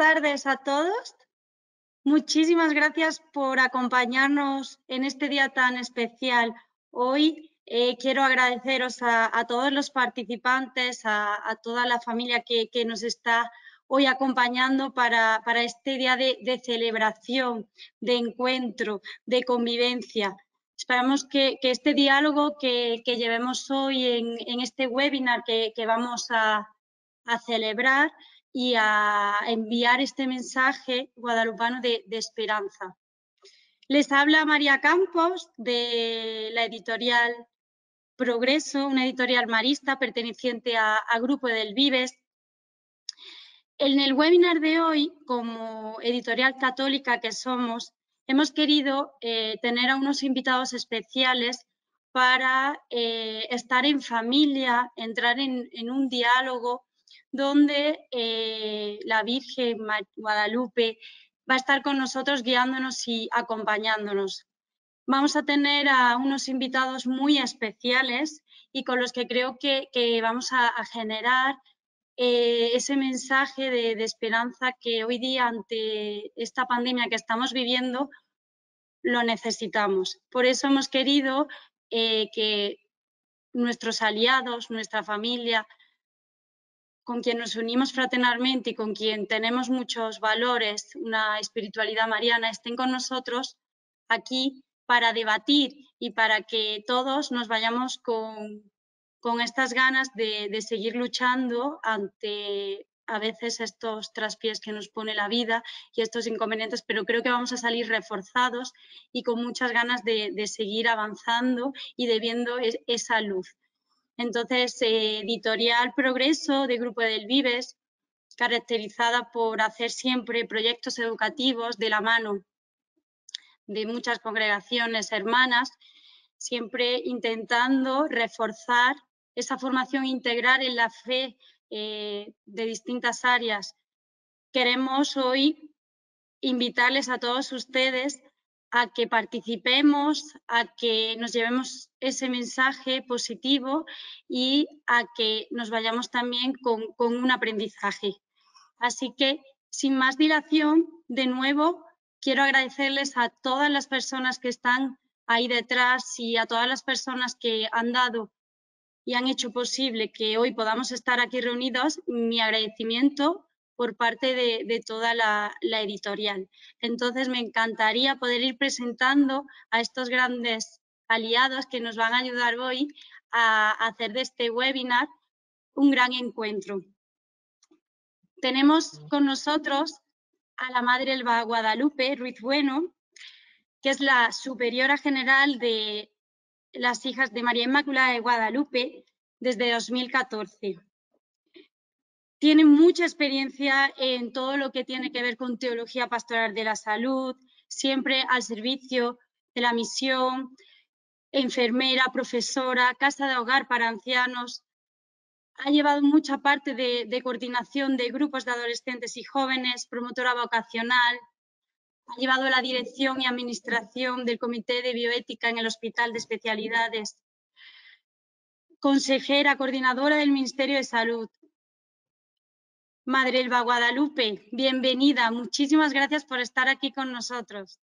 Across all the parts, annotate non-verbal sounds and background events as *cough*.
tardes a todos. Muchísimas gracias por acompañarnos en este día tan especial. Hoy eh, quiero agradeceros a, todos los participantes, a, toda la familia que, nos está hoy acompañando para, este día de, celebración, de encuentro, de convivencia. Esperamos que, este diálogo que, llevemos hoy en, este webinar que, vamos a celebrar y a enviar este mensaje guadalupano de, esperanza. Les habla María Campos de la editorial Progreso, una editorial marista perteneciente a, Grupo del Vives. En el webinar de hoy, como editorial católica que somos, hemos querido eh, tener a unos invitados especiales para eh, estar en familia, entrar en un diálogo donde eh, la Virgen Guadalupe va a estar con nosotros guiándonos y acompañándonos. Vamos a tener a unos invitados muy especiales y con los que creo que, vamos a, generar eh, ese mensaje de, esperanza que hoy día ante esta pandemia que estamos viviendo lo necesitamos. Por eso hemos querido eh, que nuestros aliados, nuestra familia, con quien nos unimos fraternalmente y con quien tenemos muchos valores, una espiritualidad mariana, estén con nosotros aquí para debatir y para que todos nos vayamos con, estas ganas de, seguir luchando ante a veces estos traspiés que nos pone la vida y estos inconvenientes, pero creo que vamos a salir reforzados y con muchas ganas de, seguir avanzando y de viendo esa luz. Entonces, eh, editorial Progreso de Grupo del Vives, caracterizada por hacer siempre proyectos educativos de la mano de muchas congregaciones hermanas, siempre intentando reforzar esa formación integral en la fe eh, de distintas áreas. Queremos hoy invitarles a todos ustedes a que participemos, a que nos llevemos ese mensaje positivo y a que nos vayamos también con, un aprendizaje. Así que, sin más dilación, de nuevo, quiero agradecerles a todas las personas que están ahí detrás y a todas las personas que han dado y han hecho posible que hoy podamos estar aquí reunidos, mi agradecimiento por parte de, toda la, editorial. Entonces, me encantaría poder ir presentando a estos grandes aliados que nos van a ayudar hoy a hacer de este webinar un gran encuentro. Tenemos con nosotros a la Madre Elba Guadalupe Ruiz Bueno, que es la superiora general de las hijas de María Inmaculada de Guadalupe desde 2014 tiene mucha experiencia en todo lo que tiene que ver con teología pastoral de la salud, siempre al servicio de la misión, enfermera, profesora, casa de hogar para ancianos. Ha llevado mucha parte de, coordinación de grupos de adolescentes y jóvenes, promotora vocacional, ha llevado la dirección y administración del Comité de Bioética en el Hospital de Especialidades, consejera, coordinadora del Ministerio de Salud, Madre Elba Guadalupe, bienvenida. Muchísimas gracias por estar aquí con nosotros.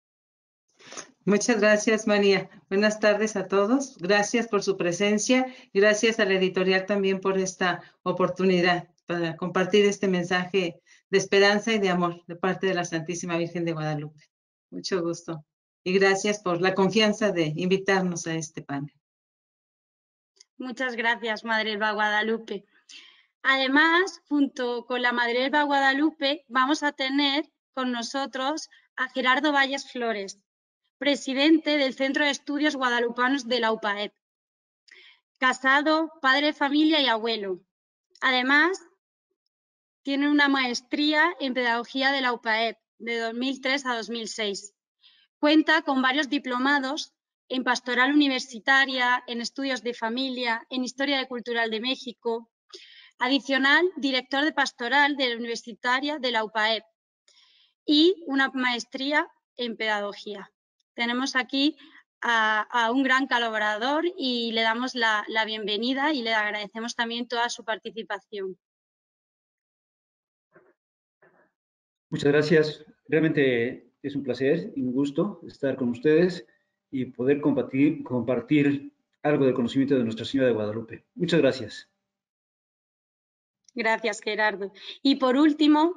Muchas gracias, María. Buenas tardes a todos. Gracias por su presencia. Gracias a la editorial también por esta oportunidad para compartir este mensaje de esperanza y de amor de parte de la Santísima Virgen de Guadalupe. Mucho gusto. Y gracias por la confianza de invitarnos a este panel. Muchas gracias, Madre Elba Guadalupe. Además, junto con la Madrelva Guadalupe, vamos a tener con nosotros a Gerardo Valles Flores, presidente del Centro de Estudios Guadalupanos de la UPAEP. Casado, padre de familia y abuelo. Además, tiene una maestría en Pedagogía de la UPAEP de 2003 a 2006. Cuenta con varios diplomados en Pastoral Universitaria, en Estudios de Familia, en Historia Cultural de México, Adicional, director de pastoral de la Universitaria de la UPAEP y una maestría en pedagogía. Tenemos aquí a, un gran colaborador y le damos la, bienvenida y le agradecemos también toda su participación. Muchas gracias. Realmente es un placer y un gusto estar con ustedes y poder compartir, compartir algo del conocimiento de Nuestra Señora de Guadalupe. Muchas gracias. Gracias, Gerardo. Y por último,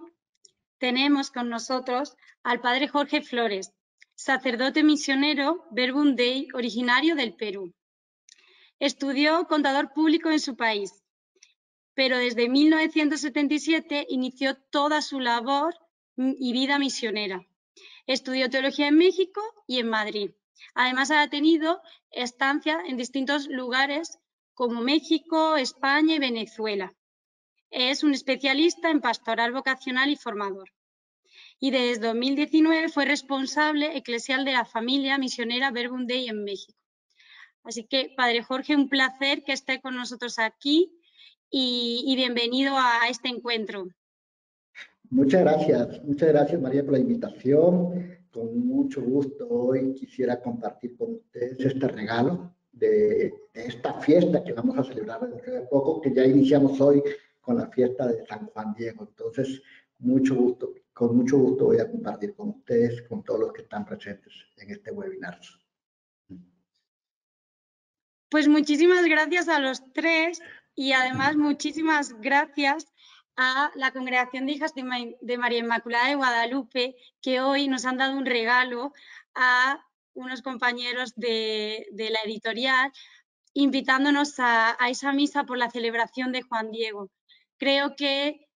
tenemos con nosotros al Padre Jorge Flores, sacerdote misionero Verbum Dei, originario del Perú. Estudió contador público en su país, pero desde 1977 inició toda su labor y vida misionera. Estudió teología en México y en Madrid. Además, ha tenido estancia en distintos lugares como México, España y Venezuela. Es un especialista en pastoral vocacional y formador. Y desde 2019 fue responsable eclesial de la familia misionera Verbum Dei en México. Así que, Padre Jorge, un placer que esté con nosotros aquí y, bienvenido a este encuentro. Muchas gracias, muchas gracias María por la invitación. Con mucho gusto hoy quisiera compartir con ustedes este regalo de, de esta fiesta que vamos a celebrar dentro de poco, que ya iniciamos hoy con la fiesta de San Juan Diego. Entonces, mucho gusto, con mucho gusto voy a compartir con ustedes, con todos los que están presentes en este webinar. Pues muchísimas gracias a los tres y además muchísimas gracias a la Congregación de Hijas de, María Inmaculada de Guadalupe, que hoy nos han dado un regalo a unos compañeros de, la editorial, invitándonos a, a, esa misa por la celebración de Juan Diego. Creo que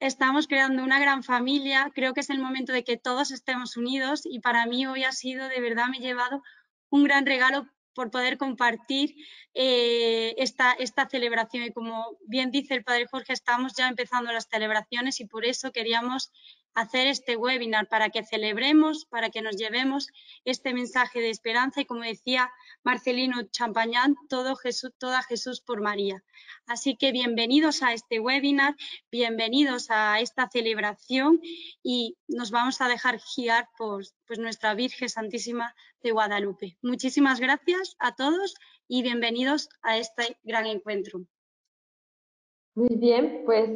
estamos creando una gran familia, creo que es el momento de que todos estemos unidos y para mí hoy ha sido, de verdad, me llevado un gran regalo por poder compartir eh, esta, esta celebración. Y como bien dice el Padre Jorge, estamos ya empezando las celebraciones y por eso queríamos hacer este webinar para que celebremos, para que nos llevemos este mensaje de esperanza y como decía Marcelino Champañán, todo Jesús, toda Jesús por María. Así que bienvenidos a este webinar, bienvenidos a esta celebración y nos vamos a dejar guiar por pues, nuestra Virgen Santísima de Guadalupe. Muchísimas gracias a todos y bienvenidos a este gran encuentro. Muy bien, pues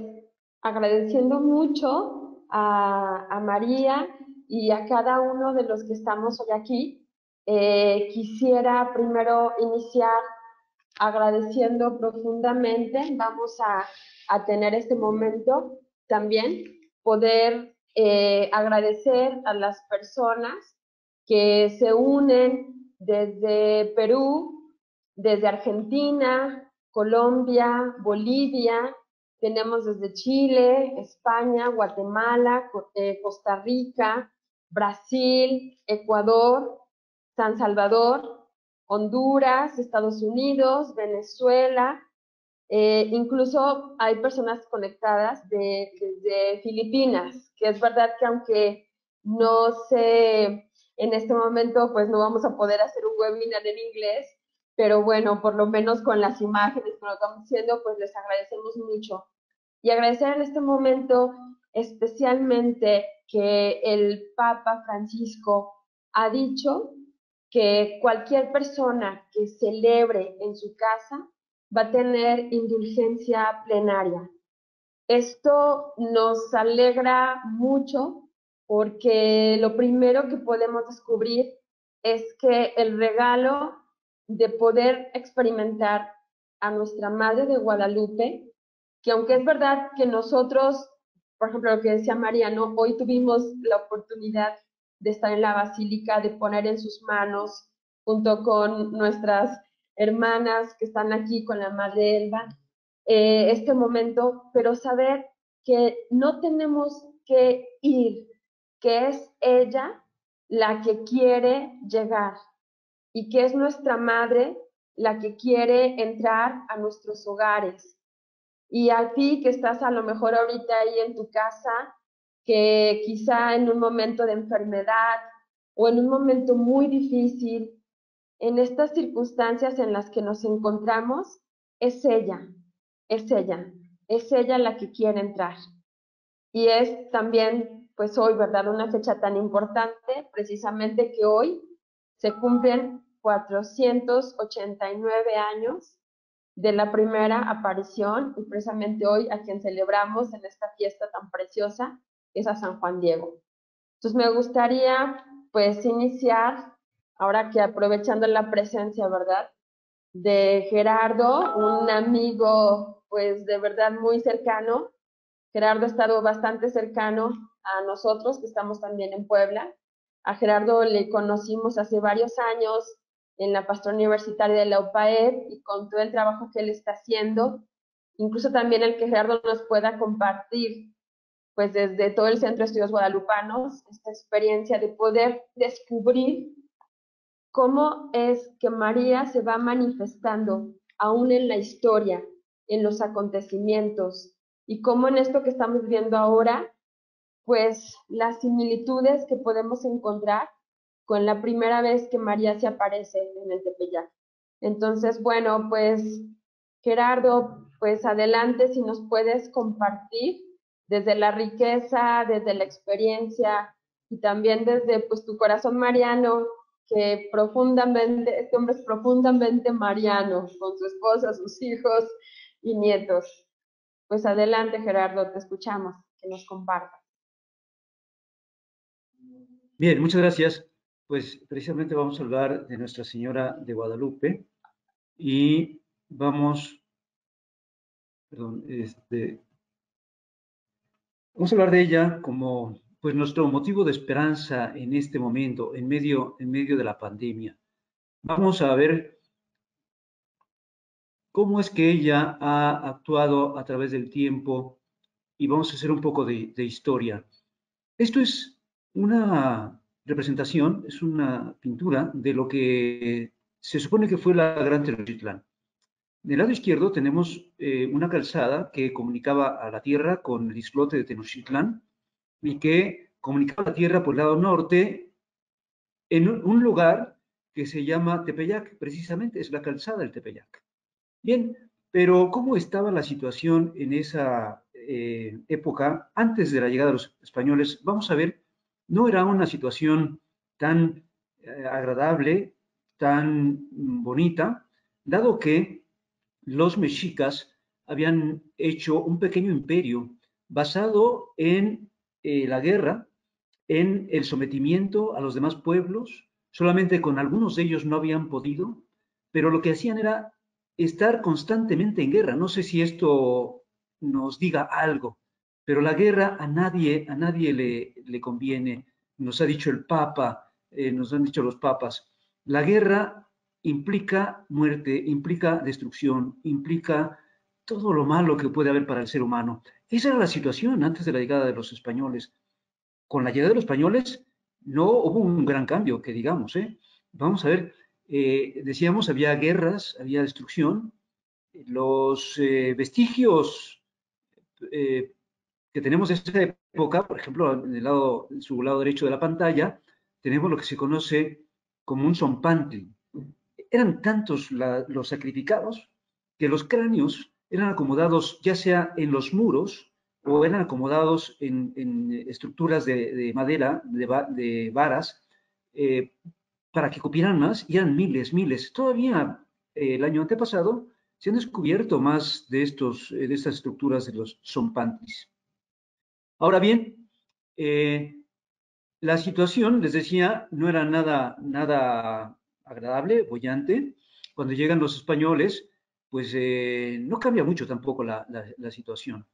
agradeciendo mucho a, María y a cada uno de los que estamos hoy aquí. Eh, quisiera primero iniciar agradeciendo profundamente, vamos a, tener este momento también, poder eh, agradecer a las personas que se unen desde Perú, desde Argentina, Colombia, Bolivia, tenemos desde Chile, España, Guatemala, eh, Costa Rica, Brasil, Ecuador, San Salvador, Honduras, Estados Unidos, Venezuela. Eh, incluso hay personas conectadas de, desde Filipinas, que es verdad que aunque no sé, en este momento pues no vamos a poder hacer un webinar en inglés, pero bueno, por lo menos con las imágenes que nos estamos haciendo, pues les agradecemos mucho. Y agradecer en este momento especialmente que el Papa Francisco ha dicho que cualquier persona que celebre en su casa va a tener indulgencia plenaria. Esto nos alegra mucho porque lo primero que podemos descubrir es que el regalo de poder experimentar a nuestra Madre de Guadalupe, que aunque es verdad que nosotros, por ejemplo, lo que decía Mariano, hoy tuvimos la oportunidad de estar en la basílica, de poner en sus manos, junto con nuestras hermanas que están aquí con la Madre Elba, eh, este momento, pero saber que no tenemos que ir, que es ella la que quiere llegar, y que es nuestra madre la que quiere entrar a nuestros hogares. Y a ti que estás a lo mejor ahorita ahí en tu casa, que quizá en un momento de enfermedad o en un momento muy difícil, en estas circunstancias en las que nos encontramos, es ella, es ella, es ella la que quiere entrar. Y es también, pues hoy, ¿verdad? Una fecha tan importante, precisamente que hoy se cumplen 489 años de la primera aparición y precisamente hoy a quien celebramos en esta fiesta tan preciosa es a San Juan Diego. Entonces me gustaría pues iniciar, ahora que aprovechando la presencia, ¿verdad? De Gerardo, un amigo pues de verdad muy cercano. Gerardo ha estado bastante cercano a nosotros, que estamos también en Puebla. A Gerardo le conocimos hace varios años en la pastora universitaria de la UPAED y con todo el trabajo que él está haciendo, incluso también el que Gerardo nos pueda compartir, pues desde todo el Centro de Estudios Guadalupanos, esta experiencia de poder descubrir cómo es que María se va manifestando aún en la historia, en los acontecimientos, y cómo en esto que estamos viendo ahora, pues las similitudes que podemos encontrar con la primera vez que María se aparece en el Tepeyac. Entonces, bueno, pues Gerardo, pues adelante si nos puedes compartir desde la riqueza, desde la experiencia y también desde pues tu corazón mariano, que profundamente, este hombre es profundamente mariano, con su esposa, sus hijos y nietos. Pues adelante Gerardo, te escuchamos, que nos compartas. Bien, muchas gracias. Pues precisamente vamos a hablar de Nuestra Señora de Guadalupe y vamos, perdón, este, vamos a hablar de ella como pues nuestro motivo de esperanza en este momento, en medio, en medio de la pandemia. Vamos a ver cómo es que ella ha actuado a través del tiempo y vamos a hacer un poco de, de historia. Esto es una representación, es una pintura de lo que se supone que fue la Gran Tenochtitlán. Del lado izquierdo tenemos eh, una calzada que comunicaba a la tierra con el islote de Tenochtitlán y que comunicaba a la tierra por el lado norte en un lugar que se llama Tepeyac, precisamente es la calzada del Tepeyac. Bien, pero ¿cómo estaba la situación en esa eh, época antes de la llegada de los españoles? Vamos a ver no era una situación tan eh, agradable, tan bonita, dado que los mexicas habían hecho un pequeño imperio basado en eh, la guerra, en el sometimiento a los demás pueblos, solamente con algunos de ellos no habían podido, pero lo que hacían era estar constantemente en guerra. No sé si esto nos diga algo, pero la guerra a nadie, a nadie le, conviene. Nos ha dicho el Papa, eh, nos han dicho los papas, la guerra implica muerte, implica destrucción, implica todo lo malo que puede haber para el ser humano. Esa era la situación antes de la llegada de los españoles. Con la llegada de los españoles no hubo un gran cambio, que digamos. ¿eh? Vamos a ver, eh, decíamos, había guerras, había destrucción. Los vestigios que tenemos esa época, por ejemplo, en, el lado, su lado derecho de la pantalla, tenemos lo que se conoce como un zompantli. Eran tantos los sacrificados que los cráneos eran acomodados ya sea en los muros o eran acomodados en, estructuras de, madera, de, varas, eh, para que cupieran más, y eran miles, miles. Todavía eh, el año antepasado se han descubierto más de, estos, de estas estructuras de los zompantlis. Ahora bien, eh, la situación, les decía, no era nada, nada agradable, bollante. Cuando llegan los españoles, pues eh, no cambia mucho tampoco la, situación.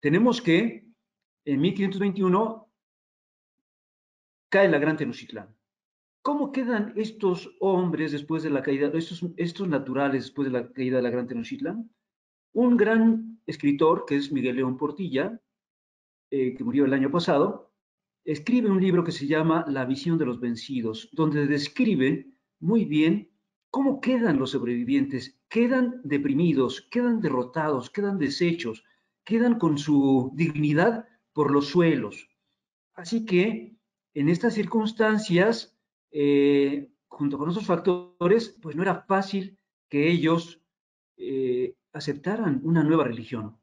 Tenemos que en 1521 cae la Gran Tenochtitlán. ¿Cómo quedan estos hombres después de la caída, estos, estos naturales después de la caída de la Gran Tenochtitlán? Un gran escritor, que es Miguel León Portilla, eh, que murió el año pasado, escribe un libro que se llama La visión de los vencidos, donde describe muy bien cómo quedan los sobrevivientes. Quedan deprimidos, quedan derrotados, quedan deshechos, quedan con su dignidad por los suelos. Así que en estas circunstancias, eh, junto con otros factores, pues no era fácil que ellos eh, aceptaran una nueva religión.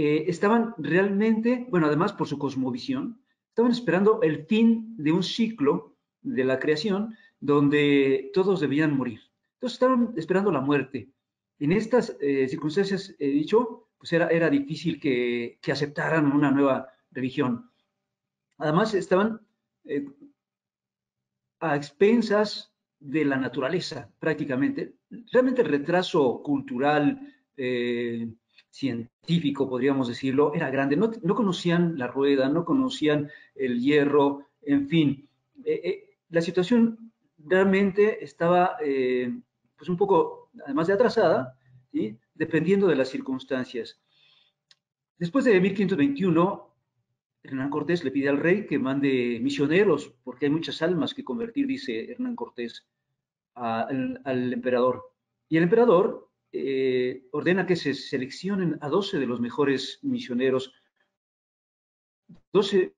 Eh, estaban realmente, bueno, además por su cosmovisión, estaban esperando el fin de un ciclo de la creación donde todos debían morir. Entonces estaban esperando la muerte. En estas eh, circunstancias, he dicho, pues era, era difícil que, aceptaran una nueva religión. Además, estaban eh, a expensas de la naturaleza, prácticamente. Realmente el retraso cultural, científico, podríamos decirlo, era grande. No, conocían la rueda, no conocían el hierro, en fin. la situación realmente estaba pues un poco, además de atrasada, dependiendo de las circunstancias. Después de 1521, Hernán Cortés le pide al rey que mande misioneros, porque hay muchas almas que convertir, dice Hernán Cortés al, emperador. Y el emperador eh, ordena que se seleccionen a 12 de los mejores misioneros. 12,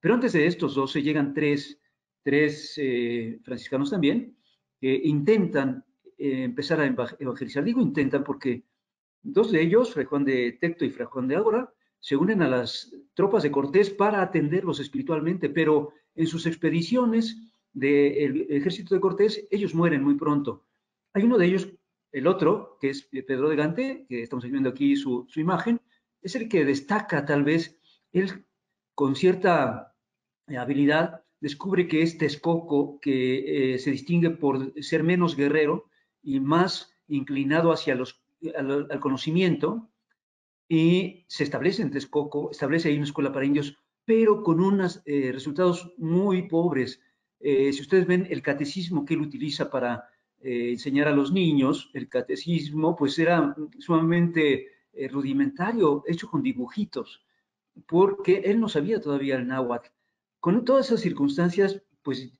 pero antes de estos 12 llegan tres, tres eh, franciscanos también, que intentan eh, empezar a evangelizar. Digo intentan porque dos de ellos, Fray Juan de Tecto y Fray Juan de Ágora, se unen a las tropas de Cortés para atenderlos espiritualmente, pero en sus expediciones del ejército de Cortés, ellos mueren muy pronto. Hay uno de ellos, el otro, que es Pedro de Gante, que estamos viendo aquí su, imagen, es el que destaca tal vez, él con cierta habilidad descubre que es Texcoco, que eh, se distingue por ser menos guerrero, y más inclinado hacia los, al, conocimiento, y se establece en Texcoco, establece ahí una escuela para indios, pero con unos eh, resultados muy pobres. Eh, si ustedes ven el catecismo que él utiliza para eh, enseñar a los niños, el catecismo pues era sumamente rudimentario, hecho con dibujitos, porque él no sabía todavía el náhuatl. Con todas esas circunstancias, pues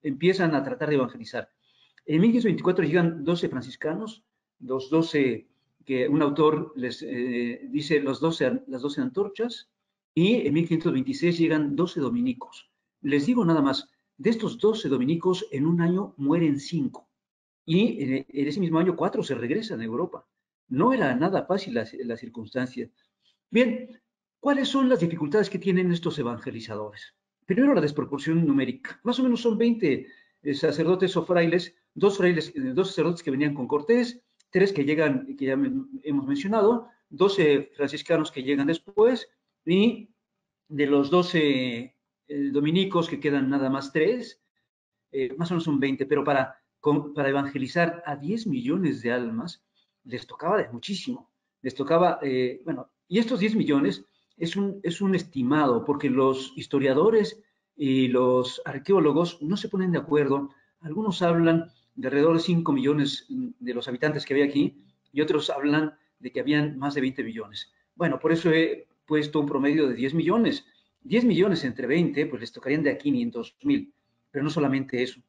empiezan a tratar de evangelizar. En 1524 llegan 12 franciscanos, los 12 que un autor les eh, dice los 12, las 12 antorchas, y en 1526 llegan 12 dominicos. Les digo nada más, de estos 12 dominicos, en un año mueren 5. Y en, ese mismo año 4 se regresan a Europa. No era nada fácil la, la circunstancia. Bien, ¿cuáles son las dificultades que tienen estos evangelizadores? Primero, la desproporción numérica. Más o menos son 20 eh, sacerdotes o frailes dos frailes, eh, dos sacerdotes que venían con Cortés, tres que llegan, que ya hemos mencionado, doce franciscanos que llegan después, y de los doce eh, dominicos que quedan nada más tres, eh, más o menos son 20, pero para, para evangelizar a 10 millones de almas les tocaba de muchísimo, les tocaba, bueno, y estos 10 millones es un, es un estimado, porque los historiadores y los arqueólogos no se ponen de acuerdo, algunos hablan de alrededor de 5 millones de los habitantes que había aquí y otros hablan de que habían más de 20 millones. Bueno, por eso he puesto un promedio de 10 millones. 10 millones entre 20, pues les tocarían de a 500 mil. Pero no solamente eso,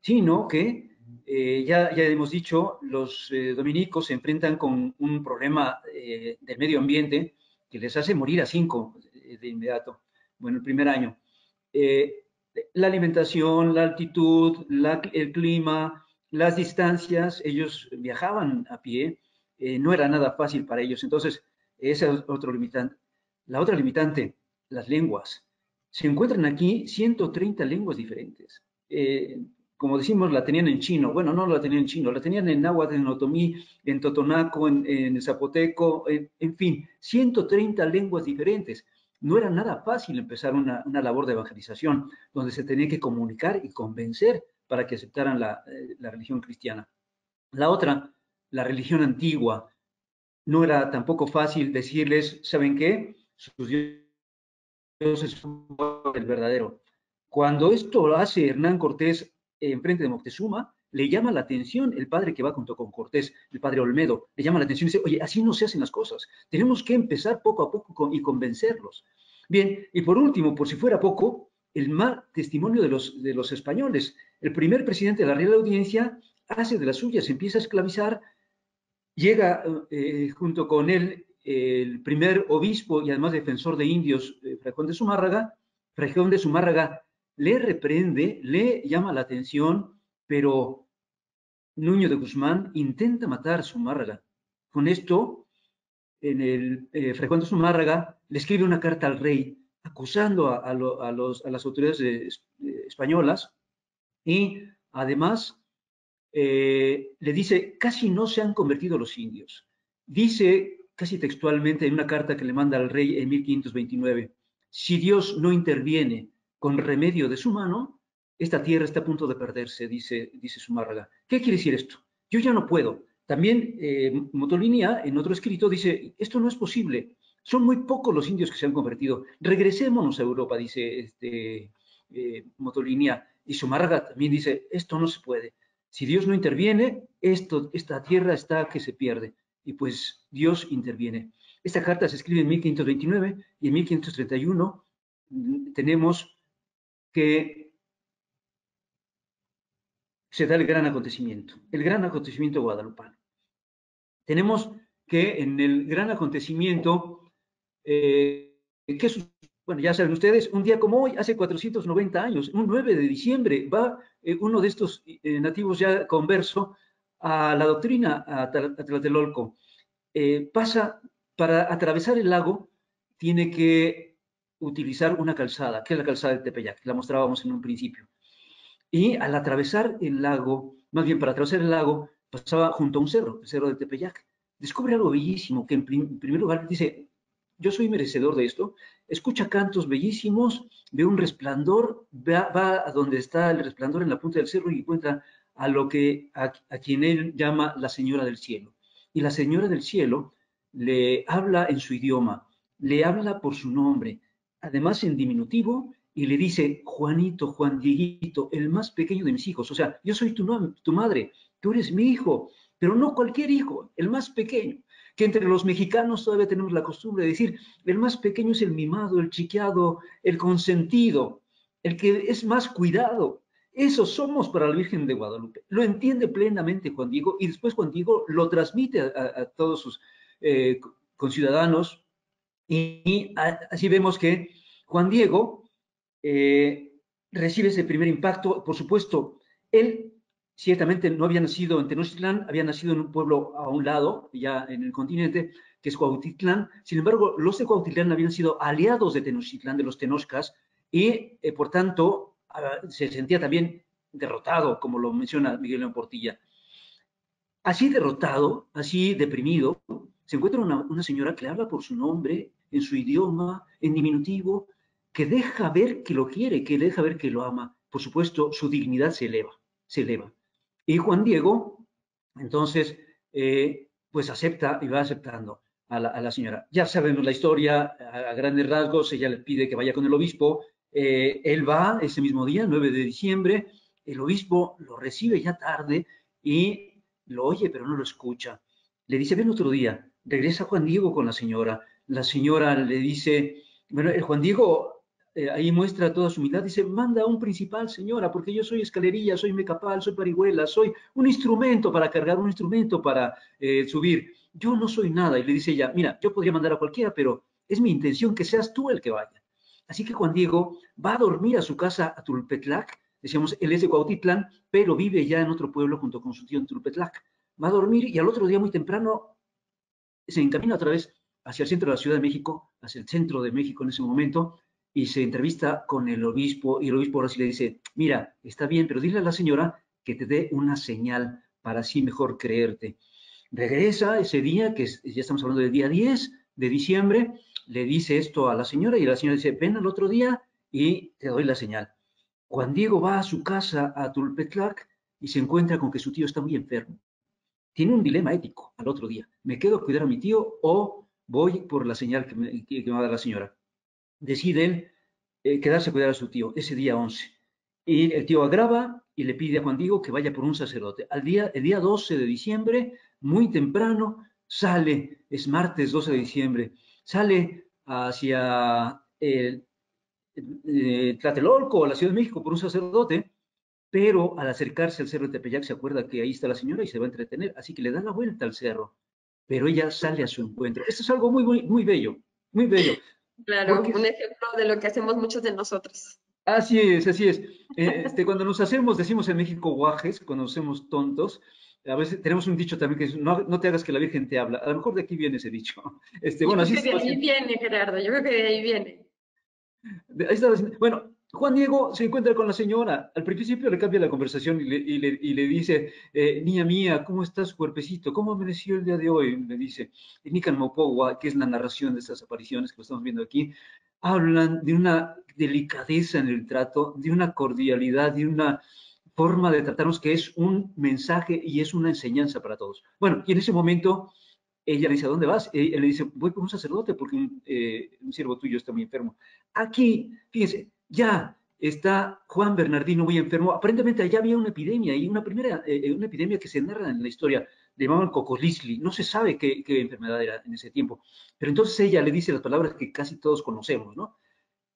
sino que eh, ya, ya hemos dicho, los eh, dominicos se enfrentan con un problema eh, del medio ambiente que les hace morir a 5 de inmediato, bueno, el primer año. la alimentación, la altitud, el clima, las distancias, ellos viajaban a pie, eh, no era nada fácil para ellos. Entonces, ese es otro limitante. La otra limitante, las lenguas. Se encuentran aquí 130 lenguas diferentes. Eh, como decimos, la tenían en chino. Bueno, no la tenían en chino, la tenían en náhuatl, en otomí, en totonaco, en, zapoteco, en, fin, 130 lenguas diferentes. No era nada fácil empezar una, labor de evangelización donde se tenía que comunicar y convencer para que aceptaran eh, la, religión cristiana. La otra, la religión antigua, no era tampoco fácil decirles, ¿saben qué? Sus dioses son el verdadero. Cuando esto lo hace Hernán Cortés en frente de Moctezuma, le llama la atención el padre que va junto con Cortés, el padre Olmedo, le llama la atención y dice, oye, así no se hacen las cosas, tenemos que empezar poco a poco y convencerlos. Bien, y por último, por si fuera poco, el mal testimonio de los, de los españoles. El primer presidente de la Real Audiencia hace de las suyas, empieza a esclavizar, llega eh, junto con él el primer obispo y además defensor de indios, eh, Fray Juan de Zumárraga, Juan de Zumárraga le reprende, le llama la atención, pero Nuño de Guzmán intenta matar a Zumárraga. Con esto, en el eh, Zumárraga le escribe una carta al rey acusando a, las autoridades españolas y además eh, le dice, casi no se han convertido los indios. Dice casi textualmente en una carta que le manda al rey en 1529, si Dios no interviene con remedio de su mano, esta tierra está a punto de perderse, dice, dice Zumárraga. ¿Qué quiere decir esto? Yo ya no puedo. También eh, en otro escrito, dice, esto no es posible. Son muy pocos los indios que se han convertido. Regresémonos a Europa, dice este, eh, Motolinia. Y Zumárraga también dice, esto no se puede. Si Dios no interviene, esto, esta tierra está que se pierde. Y pues Dios interviene. Esta carta se escribe en 1529 y en 1531 tenemos que se da el gran acontecimiento, el gran acontecimiento guadalupano. Tenemos que en el gran acontecimiento, eh, bueno, ya saben ustedes, un día como hoy, hace 490 años, un 9 de diciembre, va eh, uno de estos eh, nativos ya converso a la doctrina, a, Tlatelolco. pasa para atravesar el lago, tiene que utilizar una calzada, que es la calzada de Tepeyac, que la mostrábamos en un principio. Y al atravesar el lago, más bien para atravesar el lago, pasaba junto a un cerro, el cerro de Tepeyac. Descubre algo bellísimo, que en, primer lugar dice, yo soy merecedor de esto, escucha cantos bellísimos, ve un resplandor, va, a donde está el resplandor en la punta del cerro y encuentra a lo que a, quien él llama la Señora del Cielo. Y la Señora del Cielo le habla en su idioma, le habla por su nombre, además en diminutivo, y le dice, Juanito, Juan Dieguito, el más pequeño de mis hijos. O sea, yo soy tu, tu madre, tú eres mi hijo, pero no cualquier hijo, el más pequeño. Que entre los mexicanos todavía tenemos la costumbre de decir, el más pequeño es el mimado, el chiqueado, el consentido, el que es más cuidado. Eso somos para la Virgen de Guadalupe. Lo entiende plenamente Juan Diego y después Juan Diego lo transmite a, todos sus eh, conciudadanos y así vemos que Juan Diego eh, recibe ese primer impacto. Por supuesto, él ciertamente no había nacido en Tenochtitlán, había nacido en un pueblo a un lado, ya en el continente, que es Cuautitlán. Sin embargo, los de Cuautitlán habían sido aliados de Tenochtitlán, de los Tenochcas, y eh, por tanto se sentía también derrotado, como lo menciona Miguel León Portilla. Así derrotado, así deprimido, se encuentra una, una señora que habla por su nombre, en su idioma, en diminutivo, que deja ver que lo quiere, que deja ver que lo ama. Por supuesto, su dignidad se eleva, se eleva. Y Juan Diego, entonces, eh, pues acepta y va aceptando a la, señora. Ya sabemos la historia, a, grandes rasgos, ella le pide que vaya con el obispo, eh, él va ese mismo día, 9 de diciembre, el obispo lo recibe ya tarde y lo oye, pero no lo escucha. Le dice, ven otro día, regresa Juan Diego con la señora. La señora le dice, bueno, Juan Diego eh, ahí muestra toda su humildad, dice, manda a un principal, señora, porque yo soy escalerilla, soy mecapal, soy parihuela, soy un instrumento para cargar, un instrumento para eh, subir. Yo no soy nada. Y le dice ella, mira, yo podría mandar a cualquiera, pero es mi intención que seas tú el que vaya. Así que Juan Diego va a dormir a su casa a Tulpetlac, decíamos, él es de Cuautitlán, pero vive ya en otro pueblo junto con su tío en Tulpetlac. Va a dormir y al otro día muy temprano se encamina otra vez hacia el centro de la Ciudad de México, hacia el centro de México en ese momento, y se entrevista con el obispo y el obispo ahora sí le dice, mira, está bien, pero dile a la señora que te dé una señal para así mejor creerte. Regresa ese día, que ya estamos hablando del día 10 de diciembre, le dice esto a la señora y la señora dice, ven al otro día y te doy la señal. Juan Diego va a su casa a Tulpetlac y se encuentra con que su tío está muy enfermo. Tiene un dilema ético al otro día. ¿Me quedo a cuidar a mi tío o voy por la señal que me, que me va a dar la señora? deciden eh, quedarse a cuidar a su tío ese día 11. Y el tío agrava y le pide a Juan Diego que vaya por un sacerdote. Al día, el día 12 de diciembre, muy temprano, sale, es martes 12 de diciembre, sale hacia el, eh, Tlatelolco, la Ciudad de México, por un sacerdote, pero al acercarse al cerro de Tepeyac se acuerda que ahí está la señora y se va a entretener, así que le da la vuelta al cerro, pero ella sale a su encuentro. Esto es algo muy, muy, muy bello, muy bello. Claro, un ejemplo de lo que hacemos muchos de nosotros. Así es, así es. Eh, este, cuando nos hacemos, decimos en México guajes, cuando nos hacemos tontos, a veces tenemos un dicho también que es, no, no, te hagas que la Virgen te habla. A lo mejor de aquí viene ese dicho. *laughs* Este, bueno, así, que de ahí viene, Gerardo, yo creo que de ahí viene. Ahí está, bueno, Juan Diego se encuentra con la señora. Al principio le cambia la conversación y le, dice, eh, niña mía, ¿cómo está su cuerpecito? ¿Cómo amaneció el día de hoy? Le dice, Nican Mopogua, que es la narración de estas apariciones que estamos viendo aquí. hablan de una delicadeza en el trato, de una cordialidad, de una forma de tratarnos que es un mensaje y es una enseñanza para todos. Bueno, y en ese momento ella le dice, ¿a dónde vas? Él le dice, voy con un sacerdote porque un, eh, un siervo tuyo está muy enfermo. Aquí, fíjense, ya está Juan Bernardino muy enfermo. Aparentemente allá había una epidemia y una primera, eh, una epidemia que se narra en la historia, le llamaban cocolisli. No se sabe qué, qué, enfermedad era en ese tiempo. Pero entonces ella le dice las palabras que casi todos conocemos, ¿no?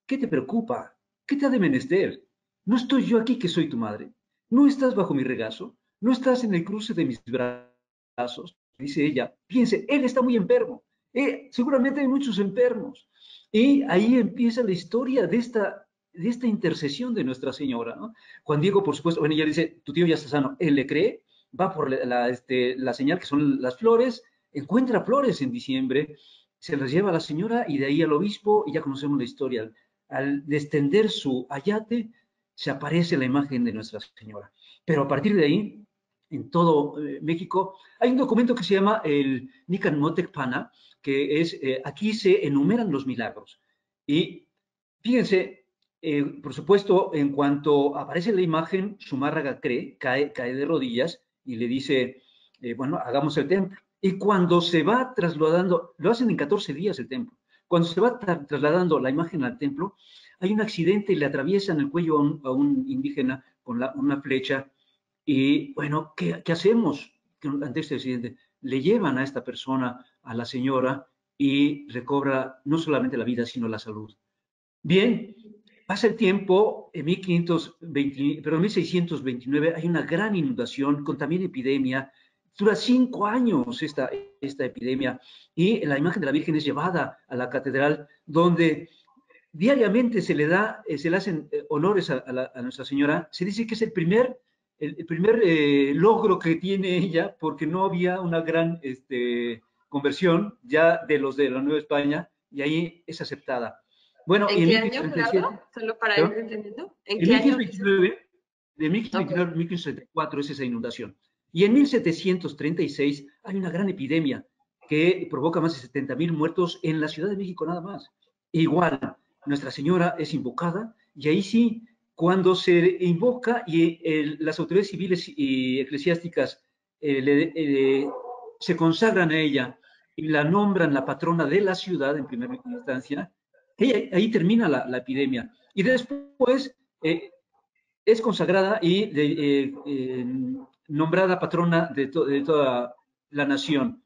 ¿Qué te preocupa? ¿Qué te ha de menester? No estoy yo aquí que soy tu madre. No estás bajo mi regazo. No estás en el cruce de mis brazos. Dice ella, piense, él está muy enfermo. Eh, seguramente hay muchos enfermos. Y ahí empieza la historia de esta intercesión de Nuestra Señora. Juan Diego, por supuesto, bueno, ella dice, tu tío ya está sano, él le cree, va por la, este, la señal que son las flores, encuentra flores en diciembre, se las lleva a la señora y de ahí al obispo, y ya conocemos la historia. Al descender su ayate, se aparece la imagen de Nuestra Señora. Pero a partir de ahí, en todo eh, México, hay un documento que se llama el Nican Motec Pana, que es, eh, aquí se enumeran los milagros. Y fíjense, eh, por supuesto, en cuanto aparece la imagen, Zumárraga cree, cae, de rodillas y le dice, bueno, hagamos el templo. Y cuando se va trasladando, lo hacen en 14 días el templo, cuando se va trasladando la imagen al templo, hay un accidente le atraviesan el cuello a un, indígena con una flecha. Y bueno, ¿qué, ¿qué hacemos ante este accidente? Le llevan a esta persona, a la señora, y recobra no solamente la vida, sino la salud. Bien, Pasa el tiempo, en 1520, pero en 1629 hay una gran inundación con también epidemia. Dura cinco años esta epidemia y la imagen de la Virgen es llevada a la catedral donde diariamente se le da, eh, se le hacen eh, honores a, Nuestra Señora. Se dice que es el primer, el, primer eh, logro que tiene ella porque no había una gran este, conversión ya de los de la Nueva España y ahí es aceptada. Bueno, ¿En, qué año, Gerardo? Solo para ir entendiendo. ¿En, qué año? de 1534 es esa inundación. Y en 1736 hay una gran epidemia que provoca más de 70 mil muertos en la Ciudad de México nada más. Igual, Nuestra Señora es invocada y ahí sí, cuando se invoca y las autoridades civiles y eclesiásticas eh, eh, se consagran a ella y la nombran la patrona de la ciudad en primera instancia, ahí termina la, epidemia. Y después eh, es consagrada y eh, nombrada patrona de, toda la nación.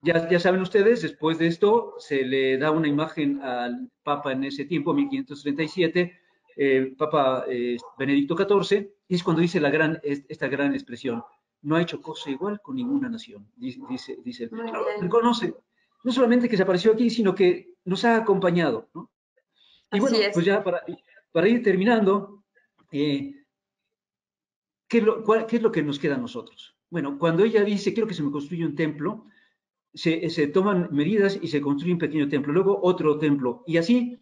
Ya, ya, saben ustedes, después de esto se le da una imagen al Papa en ese tiempo, 1537, el Papa Benedicto XIV, y es cuando dice la gran, esta gran expresión, no ha hecho cosa igual con ninguna nación, dice, dice, dice reconoce, no solamente que se apareció aquí, sino que nos ha acompañado. ¿no? Y bueno, pues ya para, para ir terminando, eh, ¿qué, es lo, ¿qué, es lo, que nos queda a nosotros? Bueno, cuando ella dice, quiero que se me construya un templo, se, toman medidas y se construye un pequeño templo, luego otro templo, y así,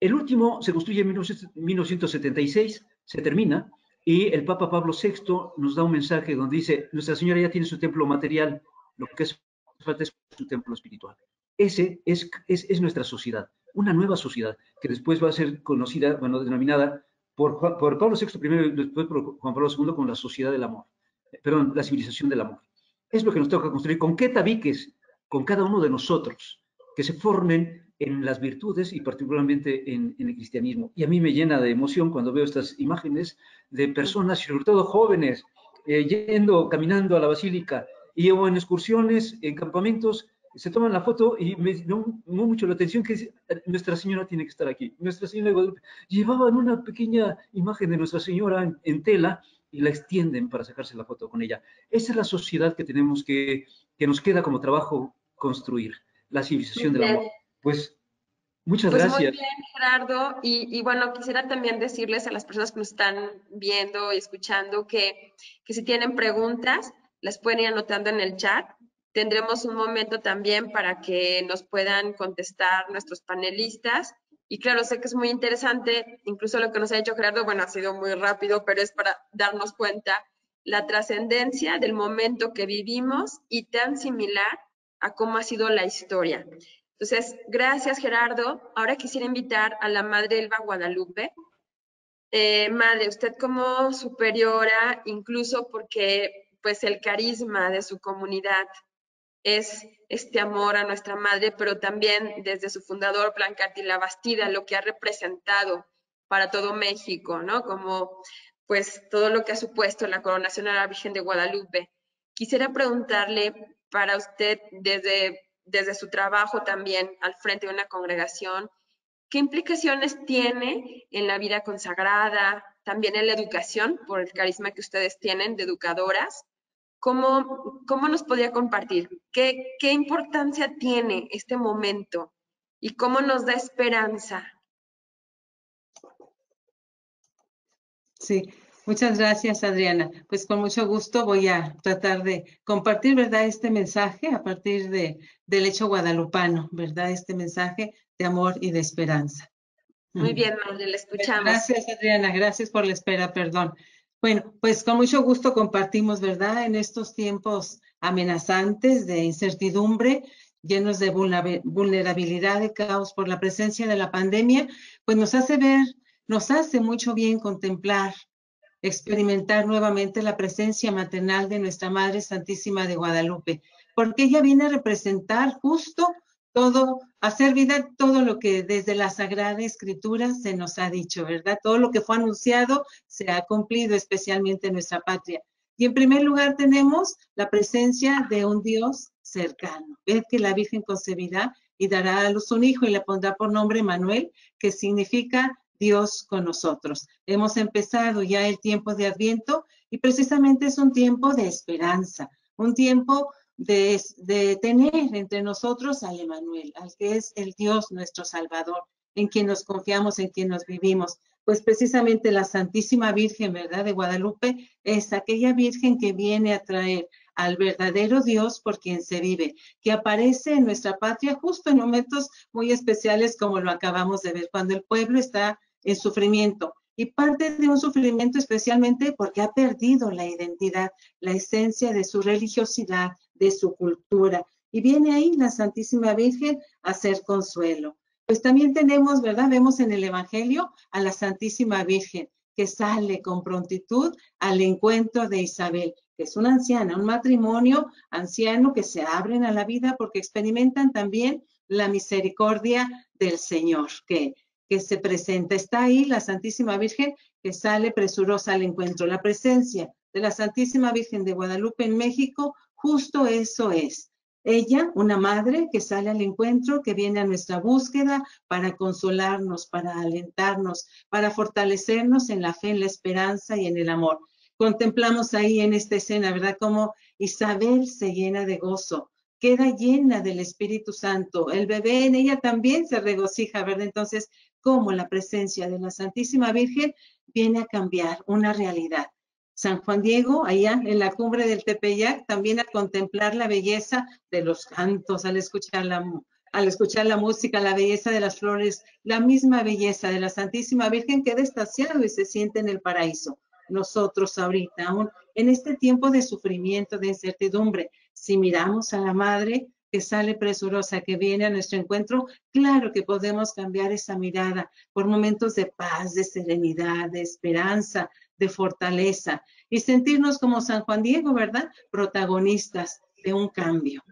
el último se construye en 1976, se termina, y el Papa Pablo VI nos da un mensaje donde dice, Nuestra Señora ya tiene su templo material, lo que es falta es un templo espiritual. Ese es, es, nuestra sociedad, una nueva sociedad que después va a ser conocida, bueno, denominada por, por Pablo VI primero y después por Juan Pablo II como la sociedad del amor, perdón, la civilización del amor. Es lo que nos toca construir. ¿Con qué tabiques? Con cada uno de nosotros, que se formen en las virtudes y particularmente en, en, el cristianismo. Y a mí me llena de emoción cuando veo estas imágenes de personas, sobre todo jóvenes, eh, yendo, caminando a la basílica, y o en excursiones, en campamentos, se toman la foto y me llamó mucho la atención que Nuestra Señora tiene que estar aquí. Nuestra Señora de Guadalupe. Llevaban una pequeña imagen de Nuestra Señora en, tela y la extienden para sacarse la foto con ella. Esa es la sociedad que tenemos que, que nos queda como trabajo construir, la civilización del amor. Pues muchas pues gracias. Muy bien, Gerardo. Y, y, bueno, quisiera también decirles a las personas que nos están viendo y escuchando que, que si tienen preguntas, las pueden ir anotando en el chat. Tendremos un momento también para que nos puedan contestar nuestros panelistas. Y claro, sé que es muy interesante, incluso lo que nos ha dicho Gerardo, bueno, ha sido muy rápido, pero es para darnos cuenta la trascendencia del momento que vivimos y tan similar a cómo ha sido la historia. Entonces, gracias Gerardo. Ahora quisiera invitar a la Madre Elba Guadalupe. Eh, madre, usted como superiora, incluso porque pues el carisma de su comunidad es este amor a nuestra madre, pero también desde su fundador, Blancarte La Bastida, lo que ha representado para todo México, ¿no? Como pues todo lo que ha supuesto la coronación a la Virgen de Guadalupe. Quisiera preguntarle para usted desde, desde su trabajo también al frente de una congregación, ¿qué implicaciones tiene en la vida consagrada, también en la educación, por el carisma que ustedes tienen de educadoras? ¿Cómo, cómo nos podría compartir? ¿Qué, ¿Qué importancia tiene este momento y cómo nos da esperanza Sí, muchas gracias, Adriana. Pues con mucho gusto voy a tratar de compartir, ¿verdad? Este mensaje a partir de, del hecho guadalupano, ¿verdad? Este mensaje de amor y de esperanza. Muy bien, madre, le escuchamos. Gracias, Adriana. Gracias por la espera, perdón. Bueno, pues con mucho gusto compartimos, ¿verdad? En estos tiempos amenazantes de incertidumbre, llenos de vulnerabilidad, de caos por la presencia de la pandemia, pues nos hace ver nos hace mucho bien contemplar, experimentar nuevamente la presencia maternal de nuestra Madre Santísima de Guadalupe, porque ella viene a representar justo todo, hacer vida todo lo que desde la Sagrada Escritura se nos ha dicho, ¿verdad? Todo lo que fue anunciado se ha cumplido, especialmente en nuestra patria. Y en primer lugar tenemos la presencia de un Dios cercano. Ved que la Virgen concebirá y dará a luz un hijo y le pondrá por nombre Manuel, que significa Dios con nosotros. Hemos empezado ya el tiempo de Adviento y precisamente es un tiempo de esperanza, un tiempo de, tener entre nosotros al Emanuel, al que es el Dios nuestro Salvador, en quien nos confiamos, en quien nos vivimos. Pues precisamente la Santísima Virgen, ¿verdad? De Guadalupe es aquella Virgen que viene a traer al verdadero Dios por quien se vive, que aparece en nuestra patria justo en momentos muy especiales como lo acabamos de ver, cuando el pueblo está en sufrimiento. Y parte de un sufrimiento especialmente porque ha perdido la identidad, la esencia de su religiosidad, de su cultura. Y viene ahí la Santísima Virgen a hacer consuelo. Pues también tenemos, ¿verdad? Vemos en el Evangelio a la Santísima Virgen que sale con prontitud al encuentro de Isabel, que es una anciana, un matrimonio anciano que se abren a la vida porque experimentan también la misericordia del Señor, que que se presenta. Está ahí la Santísima Virgen que sale presurosa al encuentro. La presencia de la Santísima Virgen de Guadalupe en México, justo eso es. Ella, una madre que sale al encuentro, que viene a nuestra búsqueda para consolarnos, para alentarnos, para fortalecernos en la fe, en la esperanza y en el amor. Contemplamos ahí en esta escena, ¿verdad? Como Isabel se llena de gozo, queda llena del Espíritu Santo. El bebé en ella también se regocija, ¿verdad? Entonces, cómo la presencia de la Santísima Virgen viene a cambiar una realidad. San Juan Diego, allá en la cumbre del Tepeyac, también a contemplar la belleza de los cantos, al escuchar la, al escuchar la música, la belleza de las flores, la misma belleza de la Santísima Virgen queda estaciado y se siente en el paraíso. Nosotros ahorita, aún en este tiempo de sufrimiento, de incertidumbre, si miramos a la Madre, que sale presurosa, que viene a nuestro encuentro, claro que podemos cambiar esa mirada por momentos de paz, de serenidad, de esperanza, de fortaleza y sentirnos como San Juan Diego, ¿verdad? Protagonistas de un cambio.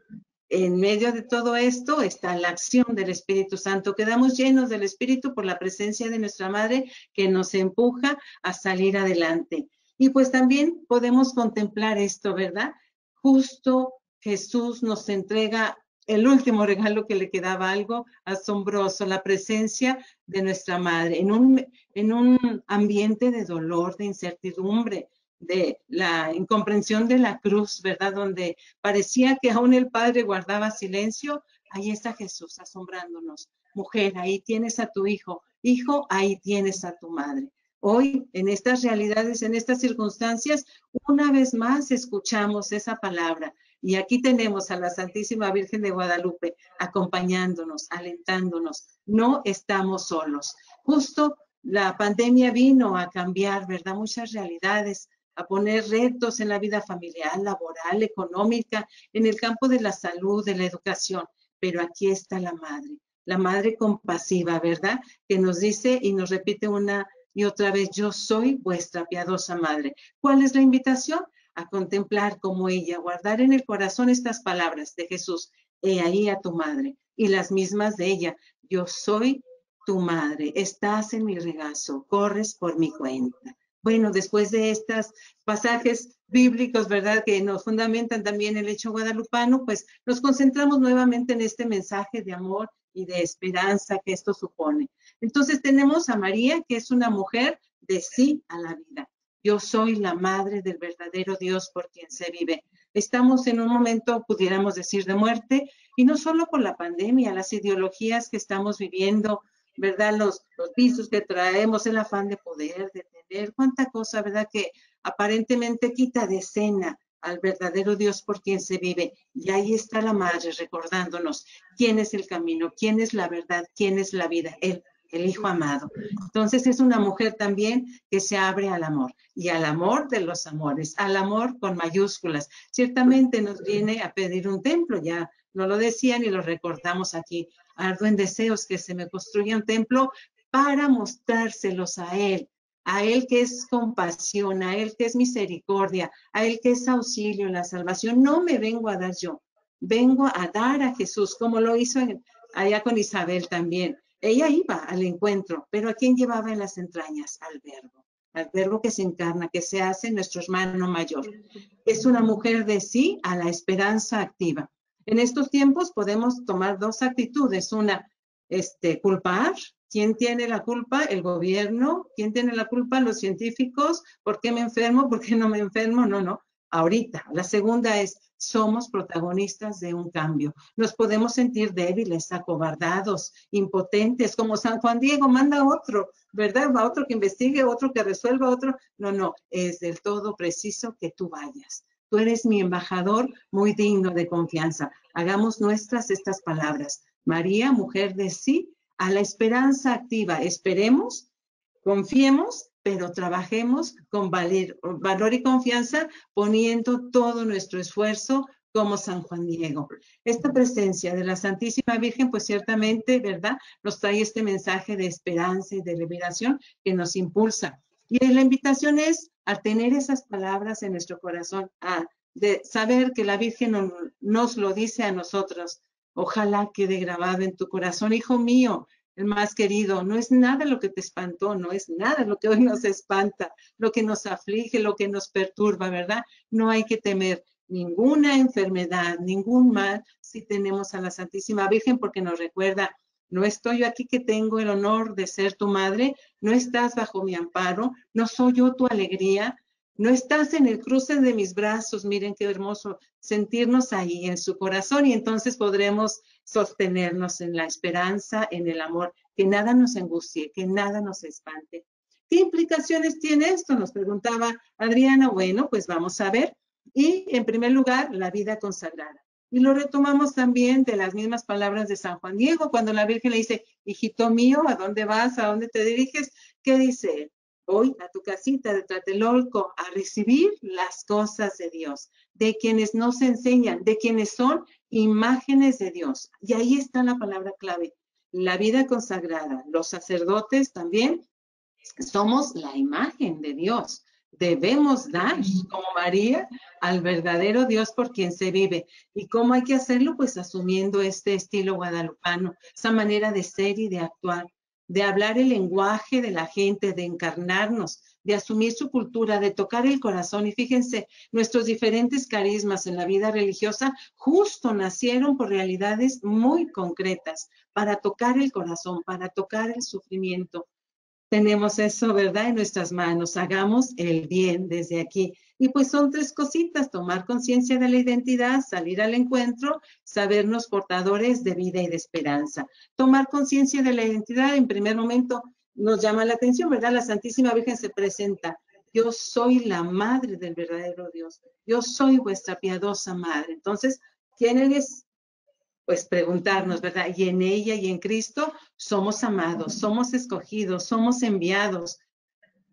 En medio de todo esto está la acción del Espíritu Santo. Quedamos llenos del Espíritu por la presencia de nuestra Madre que nos empuja a salir adelante. Y pues también podemos contemplar esto, ¿verdad? Justo Jesús nos entrega el último regalo que le quedaba algo asombroso, la presencia de nuestra madre en un, en un ambiente de dolor, de incertidumbre, de la incomprensión de la cruz, ¿verdad? Donde parecía que aún el Padre guardaba silencio, ahí está Jesús asombrándonos. Mujer, ahí tienes a tu hijo. Hijo, ahí tienes a tu madre. Hoy, en estas realidades, en estas circunstancias, una vez más escuchamos esa palabra y aquí tenemos a la Santísima Virgen de Guadalupe acompañándonos, alentándonos. No estamos solos. Justo la pandemia vino a cambiar, ¿verdad? Muchas realidades, a poner retos en la vida familiar, laboral, económica, en el campo de la salud, de la educación. pero aquí está la madre, la madre compasiva, ¿verdad? Que nos dice y nos repite una y otra vez, yo soy vuestra piadosa madre. ¿Cuál es la invitación? A contemplar como ella, guardar en el corazón estas palabras de Jesús, he ahí a tu madre, y las mismas de ella, yo soy tu madre, estás en mi regazo, corres por mi cuenta. Bueno, después de estos pasajes bíblicos, ¿verdad? Que nos fundamentan también el hecho guadalupano, pues nos concentramos nuevamente en este mensaje de amor y de esperanza que esto supone. Entonces tenemos a María, que es una mujer de sí a la vida. Yo soy la madre del verdadero Dios por quien se vive. Estamos en un momento, pudiéramos decir, de muerte, y no solo por la pandemia, las ideologías que estamos viviendo, ¿verdad? Los, pisos que traemos, el afán de poder, de tener, cuánta cosa, ¿verdad? Que aparentemente quita de escena al verdadero Dios por quien se vive. Y ahí está la madre recordándonos quién es el camino, quién es la verdad, quién es la vida, Él, el Hijo amado. Entonces es una mujer también que se abre al amor y al amor de los amores, al amor con mayúsculas. Ciertamente nos viene a pedir un templo, ya no lo decían y lo recordamos aquí. Ardo deseos que se me construya un templo para mostrárselos a Él, a Él que es compasión, a Él que es misericordia, a Él que es auxilio en la salvación. No me vengo a dar yo, vengo a dar a Jesús, como lo hizo allá con Isabel también. Ella iba al encuentro, pero ¿a quién llevaba en las entrañas? Al verbo, al verbo que se encarna, que se hace nuestro hermano mayor. Es una mujer de sí a la esperanza activa. En estos tiempos podemos tomar dos actitudes. Una, este, culpar ¿Quién tiene la culpa? El gobierno. ¿Quién tiene la culpa? Los científicos. ¿Por qué me enfermo? ¿Por qué no me enfermo? No, no. Ahorita. La segunda es, somos protagonistas de un cambio. Nos podemos sentir débiles, acobardados, impotentes, como San Juan Diego, manda otro, ¿verdad? Va otro que investigue, otro que resuelva, otro. No, no, es del todo preciso que tú vayas. Tú eres mi embajador muy digno de confianza. Hagamos nuestras estas palabras. María, mujer de sí, a la esperanza activa. Esperemos, confiemos, pero trabajemos con valor y confianza, poniendo todo nuestro esfuerzo como San Juan Diego. Esta presencia de la Santísima Virgen, pues ciertamente, ¿verdad? Nos trae este mensaje de esperanza y de liberación que nos impulsa. Y la invitación es a tener esas palabras en nuestro corazón, a de saber que la Virgen nos lo dice a nosotros, Ojalá quede grabado en tu corazón, hijo mío, el más querido. No es nada lo que te espantó, no es nada lo que hoy nos espanta, lo que nos aflige, lo que nos perturba, ¿verdad? No hay que temer ninguna enfermedad, ningún mal si tenemos a la Santísima Virgen porque nos recuerda, no estoy yo aquí que tengo el honor de ser tu madre, no estás bajo mi amparo, no soy yo tu alegría, no estás en el cruce de mis brazos, miren qué hermoso sentirnos ahí en su corazón y entonces podremos sostenernos en la esperanza, en el amor, que nada nos angustie, que nada nos espante. ¿Qué implicaciones tiene esto? Nos preguntaba Adriana. Bueno, pues vamos a ver. Y en primer lugar, la vida consagrada. Y lo retomamos también de las mismas palabras de San Juan Diego, cuando la Virgen le dice, hijito mío, ¿a dónde vas? ¿A dónde te diriges? ¿Qué dice él? Voy a tu casita de Tlatelolco a recibir las cosas de Dios, de quienes nos enseñan, de quienes son imágenes de Dios. Y ahí está la palabra clave, la vida consagrada. Los sacerdotes también somos la imagen de Dios. Debemos dar, como María, al verdadero Dios por quien se vive. ¿Y cómo hay que hacerlo? Pues asumiendo este estilo guadalupano, esa manera de ser y de actuar de hablar el lenguaje de la gente, de encarnarnos, de asumir su cultura, de tocar el corazón. Y fíjense, nuestros diferentes carismas en la vida religiosa justo nacieron por realidades muy concretas, para tocar el corazón, para tocar el sufrimiento. Tenemos eso, ¿verdad? En nuestras manos. Hagamos el bien desde aquí. Y pues son tres cositas, tomar conciencia de la identidad, salir al encuentro, sabernos portadores de vida y de esperanza. Tomar conciencia de la identidad, en primer momento, nos llama la atención, ¿verdad? La Santísima Virgen se presenta. Yo soy la madre del verdadero Dios. Yo soy vuestra piadosa madre. Entonces, ¿quién es? Pues preguntarnos, ¿verdad? Y en ella y en Cristo somos amados, somos escogidos, somos enviados,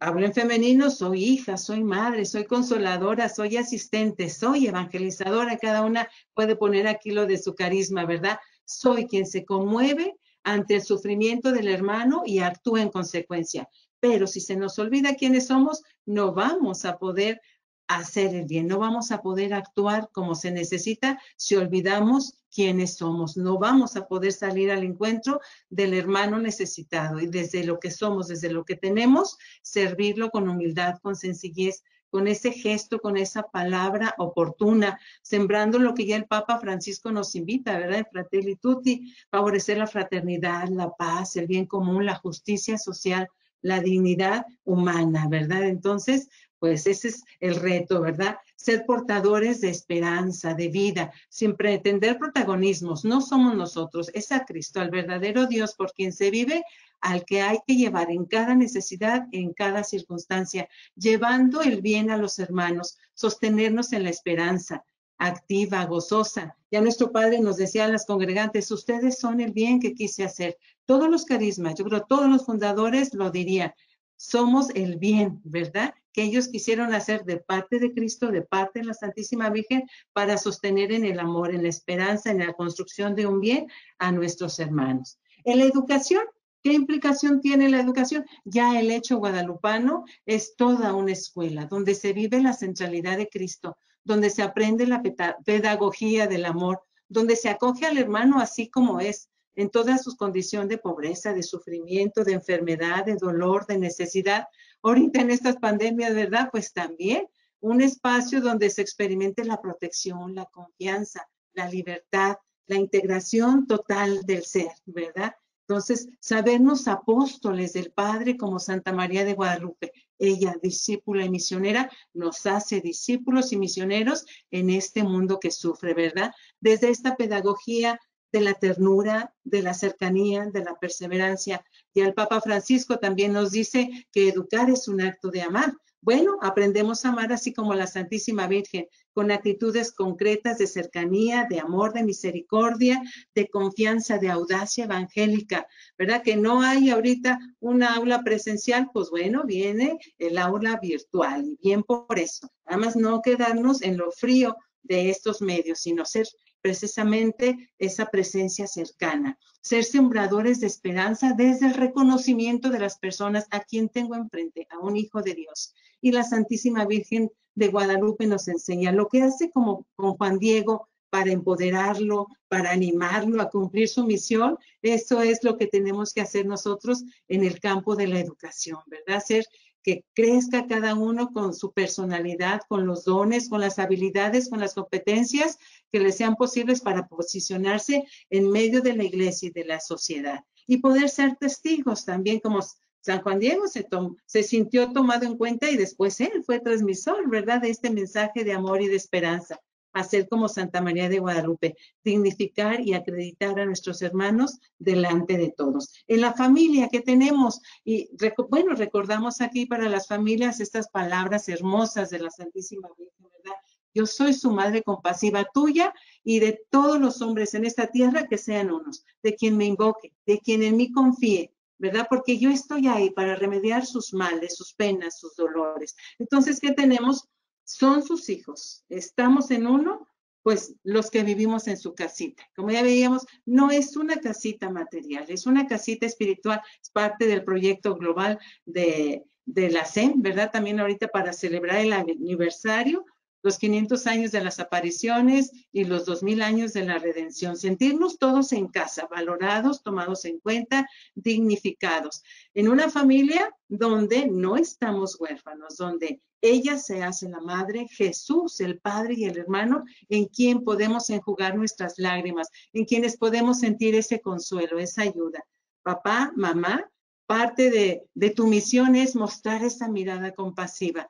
Hablo en femenino, soy hija, soy madre, soy consoladora, soy asistente, soy evangelizadora. Cada una puede poner aquí lo de su carisma, ¿verdad? Soy quien se conmueve ante el sufrimiento del hermano y actúa en consecuencia. Pero si se nos olvida quiénes somos, no vamos a poder hacer el bien, no vamos a poder actuar como se necesita si olvidamos quiénes somos. No vamos a poder salir al encuentro del hermano necesitado y desde lo que somos, desde lo que tenemos, servirlo con humildad, con sencillez, con ese gesto, con esa palabra oportuna, sembrando lo que ya el Papa Francisco nos invita, ¿verdad? Fratelli tutti, favorecer la fraternidad, la paz, el bien común, la justicia social, la dignidad humana, ¿verdad? Entonces, pues ese es el reto, ¿verdad? Ser portadores de esperanza, de vida, sin pretender protagonismos. No somos nosotros, es a Cristo, al verdadero Dios por quien se vive, al que hay que llevar en cada necesidad, en cada circunstancia, llevando el bien a los hermanos, sostenernos en la esperanza activa, gozosa. Ya nuestro Padre nos decía a las congregantes, ustedes son el bien que quise hacer. Todos los carismas, yo creo todos los fundadores lo dirían, somos el bien, ¿verdad? Que ellos quisieron hacer de parte de Cristo, de parte de la Santísima Virgen, para sostener en el amor, en la esperanza, en la construcción de un bien a nuestros hermanos. En la educación, ¿Qué implicación tiene la educación? Ya el hecho guadalupano es toda una escuela donde se vive la centralidad de Cristo, donde se aprende la pedagogía del amor, donde se acoge al hermano así como es, en toda su condición de pobreza, de sufrimiento, de enfermedad, de dolor, de necesidad. Ahorita en estas pandemias, ¿verdad? Pues también un espacio donde se experimente la protección, la confianza, la libertad, la integración total del ser, ¿verdad? Entonces, sabernos apóstoles del Padre como Santa María de Guadalupe, ella, discípula y misionera, nos hace discípulos y misioneros en este mundo que sufre, ¿verdad? Desde esta pedagogía de la ternura, de la cercanía, de la perseverancia. Y el Papa Francisco también nos dice que educar es un acto de amar. Bueno, aprendemos a amar así como la Santísima Virgen, con actitudes concretas de cercanía, de amor, de misericordia, de confianza, de audacia evangélica, ¿verdad? Que no hay ahorita una aula presencial, pues bueno, viene el aula virtual y bien por eso. Además, no quedarnos en lo frío de estos medios, sino ser precisamente esa presencia cercana, ser sembradores de esperanza desde el reconocimiento de las personas a quien tengo enfrente, a un hijo de Dios. Y la Santísima Virgen de Guadalupe nos enseña lo que hace como con Juan Diego para empoderarlo, para animarlo a cumplir su misión. Eso es lo que tenemos que hacer nosotros en el campo de la educación, ¿verdad? Hacer que crezca cada uno con su personalidad, con los dones, con las habilidades, con las competencias que le sean posibles para posicionarse en medio de la iglesia y de la sociedad. Y poder ser testigos también como San Juan Diego se, se sintió tomado en cuenta y después él fue transmisor, ¿verdad?, de este mensaje de amor y de esperanza hacer como Santa María de Guadalupe, dignificar y acreditar a nuestros hermanos delante de todos. En la familia que tenemos, y bueno, recordamos aquí para las familias estas palabras hermosas de la Santísima Virgen, ¿verdad? Yo soy su madre compasiva tuya y de todos los hombres en esta tierra que sean unos, de quien me invoque, de quien en mí confíe, ¿verdad? Porque yo estoy ahí para remediar sus males, sus penas, sus dolores. Entonces, ¿qué tenemos? Son sus hijos. Estamos en uno, pues los que vivimos en su casita. Como ya veíamos, no es una casita material, es una casita espiritual, es parte del proyecto global de, de la SEM, ¿verdad? También ahorita para celebrar el aniversario los 500 años de las apariciones y los 2000 años de la redención. Sentirnos todos en casa, valorados, tomados en cuenta, dignificados. En una familia donde no estamos huérfanos, donde ella se hace la madre, Jesús, el padre y el hermano, en quien podemos enjugar nuestras lágrimas, en quienes podemos sentir ese consuelo, esa ayuda. Papá, mamá, parte de, de tu misión es mostrar esa mirada compasiva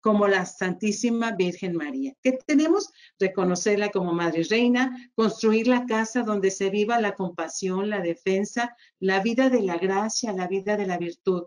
como la Santísima Virgen María. ¿Qué tenemos? Reconocerla como Madre Reina, construir la casa donde se viva la compasión, la defensa, la vida de la gracia, la vida de la virtud.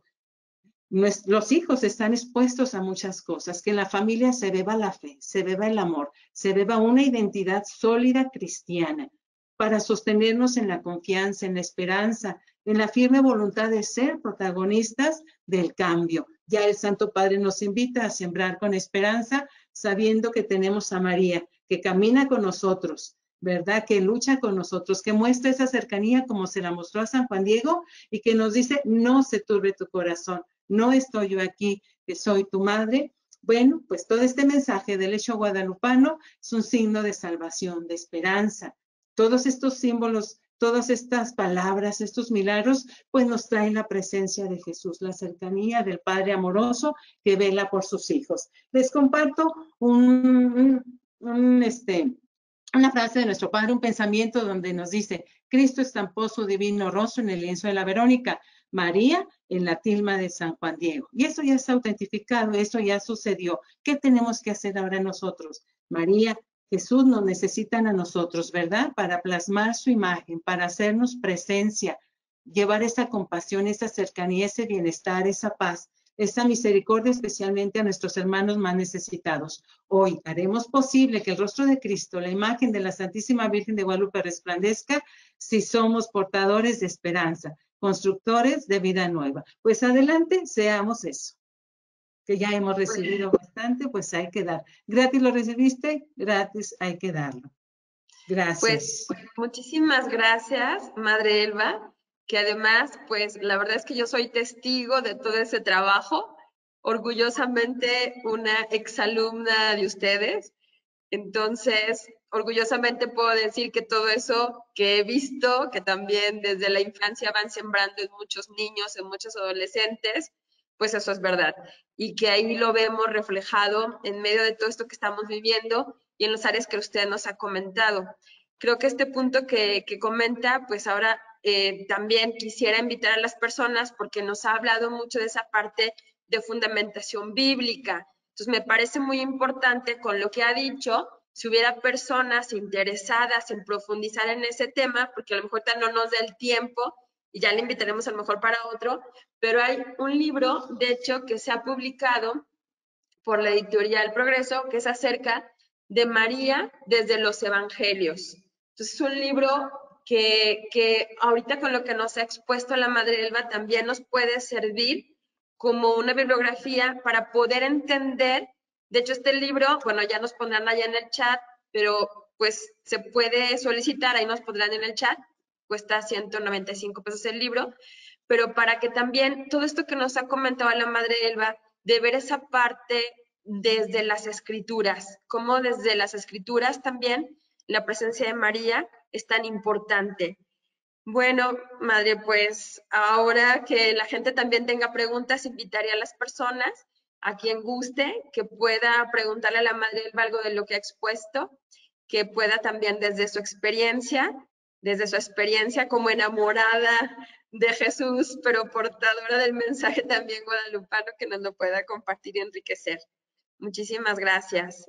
los hijos están expuestos a muchas cosas, que en la familia se beba la fe, se beba el amor, se beba una identidad sólida cristiana para sostenernos en la confianza, en la esperanza, en la firme voluntad de ser protagonistas del cambio, ya el Santo Padre nos invita a sembrar con esperanza, sabiendo que tenemos a María, que camina con nosotros, ¿verdad? Que lucha con nosotros, que muestra esa cercanía como se la mostró a San Juan Diego y que nos dice, no se turbe tu corazón, no estoy yo aquí, que soy tu madre. Bueno, pues todo este mensaje del hecho guadalupano es un signo de salvación, de esperanza. Todos estos símbolos, todas estas palabras, estos milagros, pues nos traen la presencia de Jesús, la cercanía del Padre amoroso que vela por sus hijos. Les comparto un, un este, una frase de nuestro Padre, un pensamiento donde nos dice, Cristo estampó su divino rostro en el lienzo de la Verónica, María en la tilma de San Juan Diego. Y eso ya está autentificado, eso ya sucedió. ¿Qué tenemos que hacer ahora nosotros? María, Jesús nos necesitan a nosotros, ¿verdad? Para plasmar su imagen, para hacernos presencia, llevar esa compasión, esa cercanía, ese bienestar, esa paz esa misericordia especialmente a nuestros hermanos más necesitados. Hoy haremos posible que el rostro de Cristo, la imagen de la Santísima Virgen de Guadalupe resplandezca si somos portadores de esperanza, constructores de vida nueva. Pues adelante, seamos eso. Que ya hemos recibido bastante, pues hay que dar. Gratis lo recibiste, gratis hay que darlo. Gracias. Pues muchísimas gracias, Madre Elba que además, pues la verdad es que yo soy testigo de todo ese trabajo, orgullosamente una exalumna de ustedes. Entonces, orgullosamente puedo decir que todo eso que he visto, que también desde la infancia van sembrando en muchos niños, en muchos adolescentes, pues eso es verdad. Y que ahí lo vemos reflejado en medio de todo esto que estamos viviendo y en los áreas que usted nos ha comentado. Creo que este punto que, que comenta, pues ahora eh, también quisiera invitar a las personas porque nos ha hablado mucho de esa parte de fundamentación bíblica. Entonces, me parece muy importante con lo que ha dicho, si hubiera personas interesadas en profundizar en ese tema, porque a lo mejor no nos da el tiempo y ya le invitaremos a lo mejor para otro, pero hay un libro, de hecho, que se ha publicado por la editorial Progreso, que es acerca de María desde los Evangelios. Entonces, es un libro que, ahorita con lo que nos ha expuesto la Madre Elba también nos puede servir como una bibliografía para poder entender. De hecho, este libro, bueno, ya nos pondrán allá en el chat, pero pues se puede solicitar, ahí nos pondrán en el chat, cuesta 195 pesos el libro, pero para que también todo esto que nos ha comentado la Madre Elba, de ver esa parte desde las escrituras, como desde las escrituras también la presencia de María es tan importante. Bueno, madre, pues ahora que la gente también tenga preguntas, invitaría a las personas, a quien guste, que pueda preguntarle a la madre algo de lo que ha expuesto, que pueda también desde su experiencia, desde su experiencia como enamorada de Jesús, pero portadora del mensaje también guadalupano, que nos lo pueda compartir y enriquecer. Muchísimas gracias.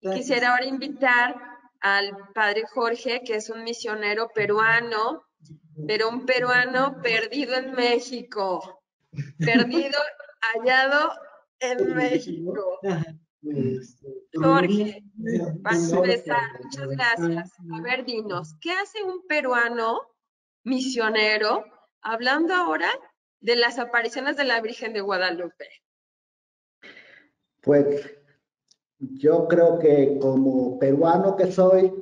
Quisiera ahora invitar al padre Jorge, que es un misionero peruano, pero un peruano perdido en México, perdido, hallado en México. Jorge, muchas gracias. A ver, dinos, ¿qué hace un peruano misionero hablando ahora de las apariciones de la Virgen de Guadalupe? Pues yo creo que como peruano que soy,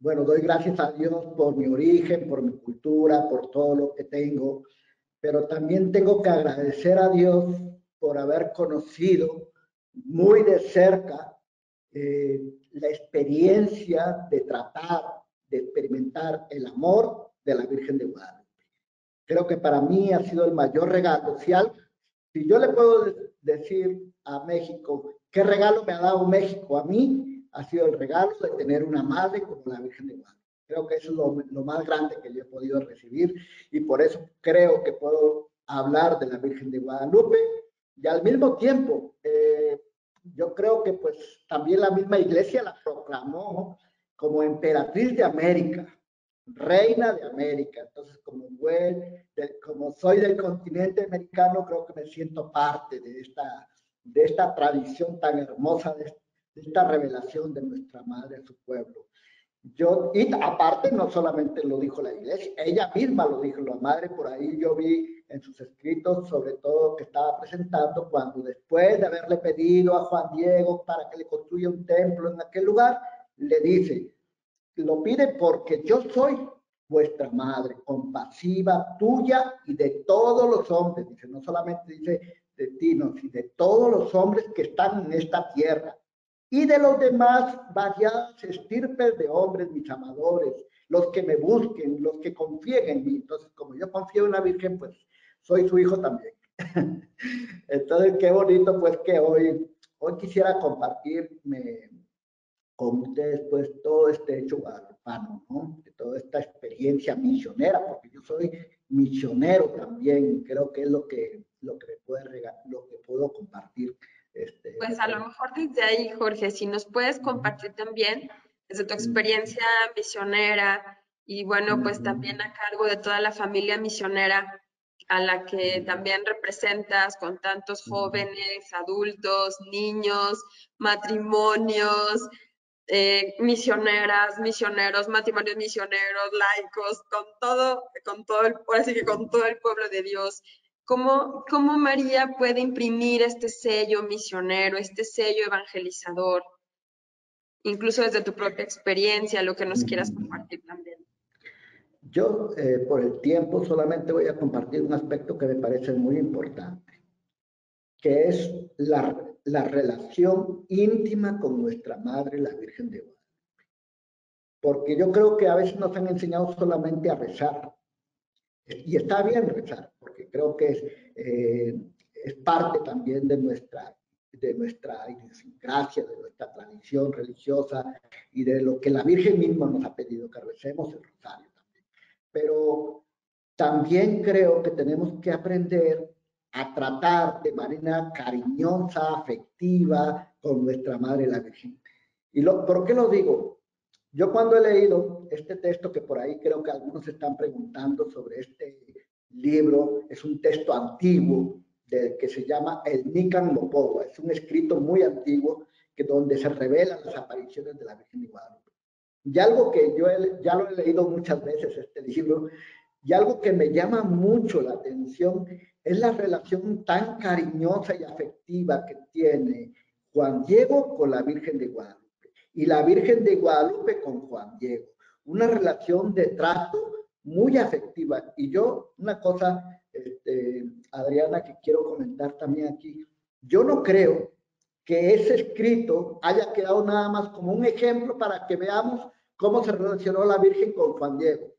bueno, doy gracias a Dios por mi origen, por mi cultura, por todo lo que tengo, pero también tengo que agradecer a Dios por haber conocido muy de cerca eh, la experiencia de tratar, de experimentar el amor de la Virgen de Guadalupe. Creo que para mí ha sido el mayor regalo. Si, si yo le puedo decir a México ¿Qué regalo me ha dado México a mí? Ha sido el regalo de tener una madre como la Virgen de Guadalupe. Creo que eso es lo, más grande que yo he podido recibir y por eso creo que puedo hablar de la Virgen de Guadalupe y al mismo tiempo eh, yo creo que pues también la misma iglesia la proclamó como emperatriz de América, reina de América. Entonces, como, como soy del continente americano, creo que me siento parte de esta de esta tradición tan hermosa, de, esta revelación de nuestra madre a su pueblo. Yo, y aparte, no solamente lo dijo la iglesia, ella misma lo dijo, la madre, por ahí yo vi en sus escritos, sobre todo que estaba presentando, cuando después de haberle pedido a Juan Diego para que le construya un templo en aquel lugar, le dice, lo pide porque yo soy vuestra madre, compasiva, tuya y de todos los hombres. Dice, no solamente dice de ti, no, sino de todos los hombres que están en esta tierra. Y de los demás variadas estirpes de hombres, mis amadores, los que me busquen, los que confíen en mí. Entonces, como yo confío en la Virgen, pues soy su hijo también. *laughs* Entonces, qué bonito pues que hoy, hoy quisiera compartirme con ustedes pues todo este hecho guadalupano, ¿no? De toda esta experiencia misionera, porque yo soy misionero también, creo que es lo que, lo que me puede lo que puedo compartir. Este, pues a lo mejor desde ahí, Jorge, si nos puedes compartir también desde tu experiencia misionera y bueno, pues también a cargo de toda la familia misionera a la que también representas con tantos jóvenes, adultos, niños, matrimonios, eh, misioneras, misioneros, matrimonios misioneros, laicos, con todo, con todo el, así que con todo el pueblo de Dios. ¿Cómo, ¿Cómo María puede imprimir este sello misionero, este sello evangelizador? incluso desde tu propia experiencia, lo que nos quieras compartir también. Yo, eh, por el tiempo, solamente voy a compartir un aspecto que me parece muy importante, que es la, la relación íntima con nuestra Madre, la Virgen de Guadalupe. Porque yo creo que a veces nos han enseñado solamente a rezar. Y está bien rezar, creo que es, eh, es parte también de nuestra de nuestra idiosincrasia, de nuestra tradición religiosa y de lo que la Virgen misma nos ha pedido que recemos el rosario también. Pero también creo que tenemos que aprender a tratar de manera cariñosa, afectiva con nuestra Madre la Virgen. ¿Y lo, por qué lo digo? Yo cuando he leído este texto, que por ahí creo que algunos están preguntando sobre este libro, es un texto antiguo, que se llama el Nican Mopowa. Es un escrito muy antiguo que donde se revelan las apariciones de la Virgen de Guadalupe. Y algo que yo ya lo he leído muchas veces, este libro, y algo que me llama mucho la atención es la relación tan cariñosa y afectiva que tiene Juan Diego con la Virgen de Guadalupe y la Virgen de Guadalupe con Juan Diego. Una relación de trato muy afectiva. Y yo, una cosa este, Adriana, que quiero comentar también aquí. Yo no creo que ese escrito haya quedado nada más como un ejemplo para que veamos cómo se relacionó la Virgen con Juan Diego.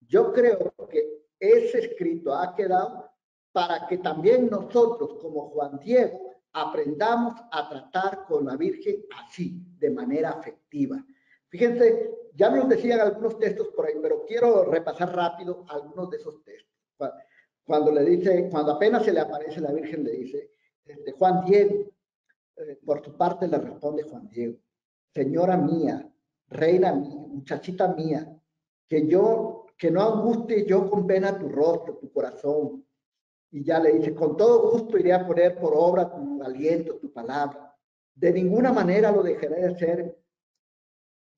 Yo creo que ese escrito ha quedado para que también nosotros, como Juan Diego, aprendamos a tratar con la Virgen así, de manera afectiva. Fíjense, ya nos decían algunos textos por ahí, pero quiero repasar rápido algunos de esos textos cuando le dice, cuando apenas se le aparece la Virgen, le dice, este, Juan Diego, eh, por tu parte le responde Juan Diego, señora mía, reina mía, muchachita mía, que yo, que no anguste yo con pena tu rostro, tu corazón. Y ya le dice, con todo gusto iré a poner por obra tu aliento, tu palabra. De ninguna manera lo dejaré de hacer.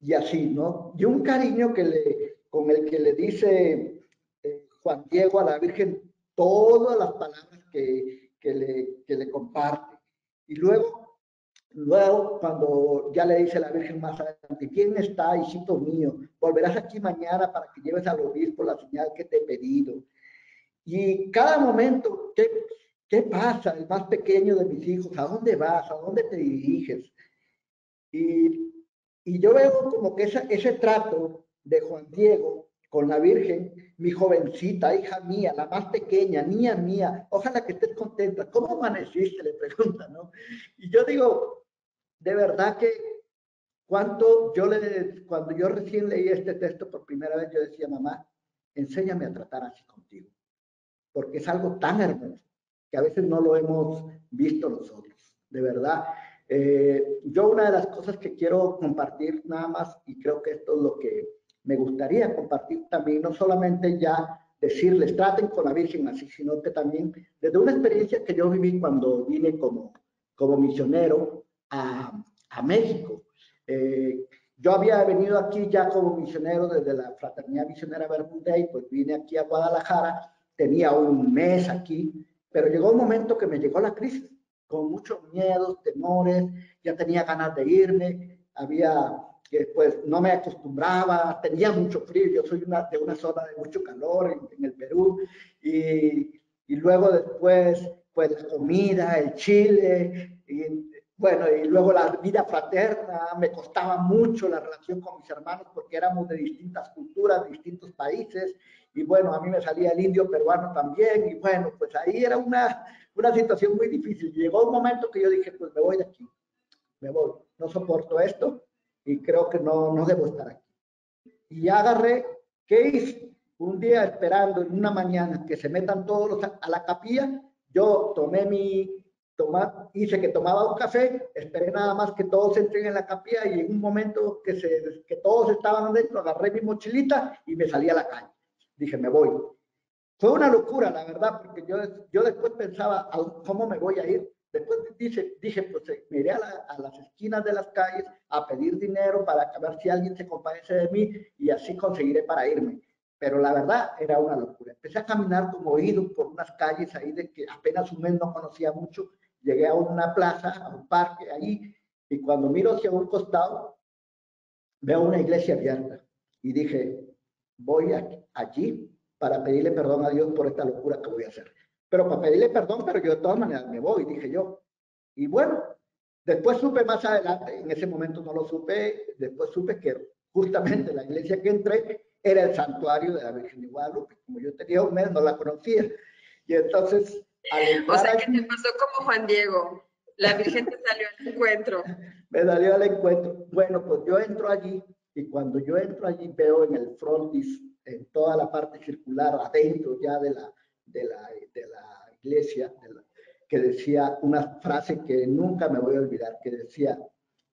Y así, ¿no? Y un cariño que le, con el que le dice eh, Juan Diego a la Virgen, todas las palabras que, que, le, que le comparte. Y luego, luego, cuando ya le dice la Virgen más adelante, ¿quién está, hijito mío? Volverás aquí mañana para que lleves al obispo la señal que te he pedido. Y cada momento, ¿qué, qué pasa? El más pequeño de mis hijos, ¿a dónde vas? ¿A dónde te diriges? Y, y yo veo como que ese, ese trato de Juan Diego con la Virgen, mi jovencita, hija mía, la más pequeña, niña mía, ojalá que estés contenta. ¿Cómo amaneciste? Le pregunta, ¿no? Y yo digo, de verdad que cuando yo, le, cuando yo recién leí este texto por primera vez, yo decía, mamá, enséñame a tratar así contigo, porque es algo tan hermoso que a veces no lo hemos visto nosotros, de verdad. Eh, yo una de las cosas que quiero compartir nada más, y creo que esto es lo que me gustaría compartir también, no solamente ya decirles, traten con la Virgen así, sino que también desde una experiencia que yo viví cuando vine como, como misionero a, a México. Eh, yo había venido aquí ya como misionero desde la Fraternidad Misionera y pues vine aquí a Guadalajara, tenía un mes aquí, pero llegó un momento que me llegó la crisis, con muchos miedos, temores, ya tenía ganas de irme, había que pues no me acostumbraba, tenía mucho frío, yo soy una, de una zona de mucho calor en, en el Perú, y, y, luego después pues la comida, el chile, y bueno, y luego la vida fraterna, me costaba mucho la relación con mis hermanos porque éramos de distintas culturas, distintos países, y bueno, a mí me salía el indio peruano también, y bueno, pues ahí era una, una situación muy difícil. Llegó un momento que yo dije, pues me voy de aquí, me voy, no soporto esto y creo que no, no debo estar aquí. Y agarré, ¿qué hice? Un día esperando en una mañana que se metan todos a la capilla, yo tomé mi, toma, hice que tomaba un café, esperé nada más que todos entren en la capilla y en un momento que, se, que todos estaban adentro, agarré mi mochilita y me salí a la calle. Dije, me voy. Fue una locura, la verdad, porque yo, yo después pensaba, ¿cómo me voy a ir? Después dije, dije pues eh, me iré a, las esquinas de las calles a pedir dinero para ver si alguien se compadece de mí y así conseguiré para irme. Pero la verdad era una locura. Empecé a caminar como oído por unas calles ahí de que apenas un mes no conocía mucho. Llegué a una plaza, a un parque ahí, y cuando miro hacia un costado, veo una iglesia abierta. Y dije, voy allí para pedirle perdón a Dios por esta locura que voy a hacer. Pero para pedirle perdón, pero yo de todas maneras me voy, dije yo. Y bueno, después supe más adelante, en ese momento no lo supe, después supe que justamente la iglesia que entré era el santuario de la Virgen de Guadalupe. Como yo tenía un mes, no la conocía. Y entonces... o sea, que te pasó como Juan Diego. La Virgen te salió al encuentro. *laughs* Me salió al encuentro. Bueno, pues yo entro allí y cuando yo entro allí veo en el frontis, en toda la parte circular, adentro ya de la, de la, de la iglesia, que decía una frase que nunca me voy a olvidar, que decía,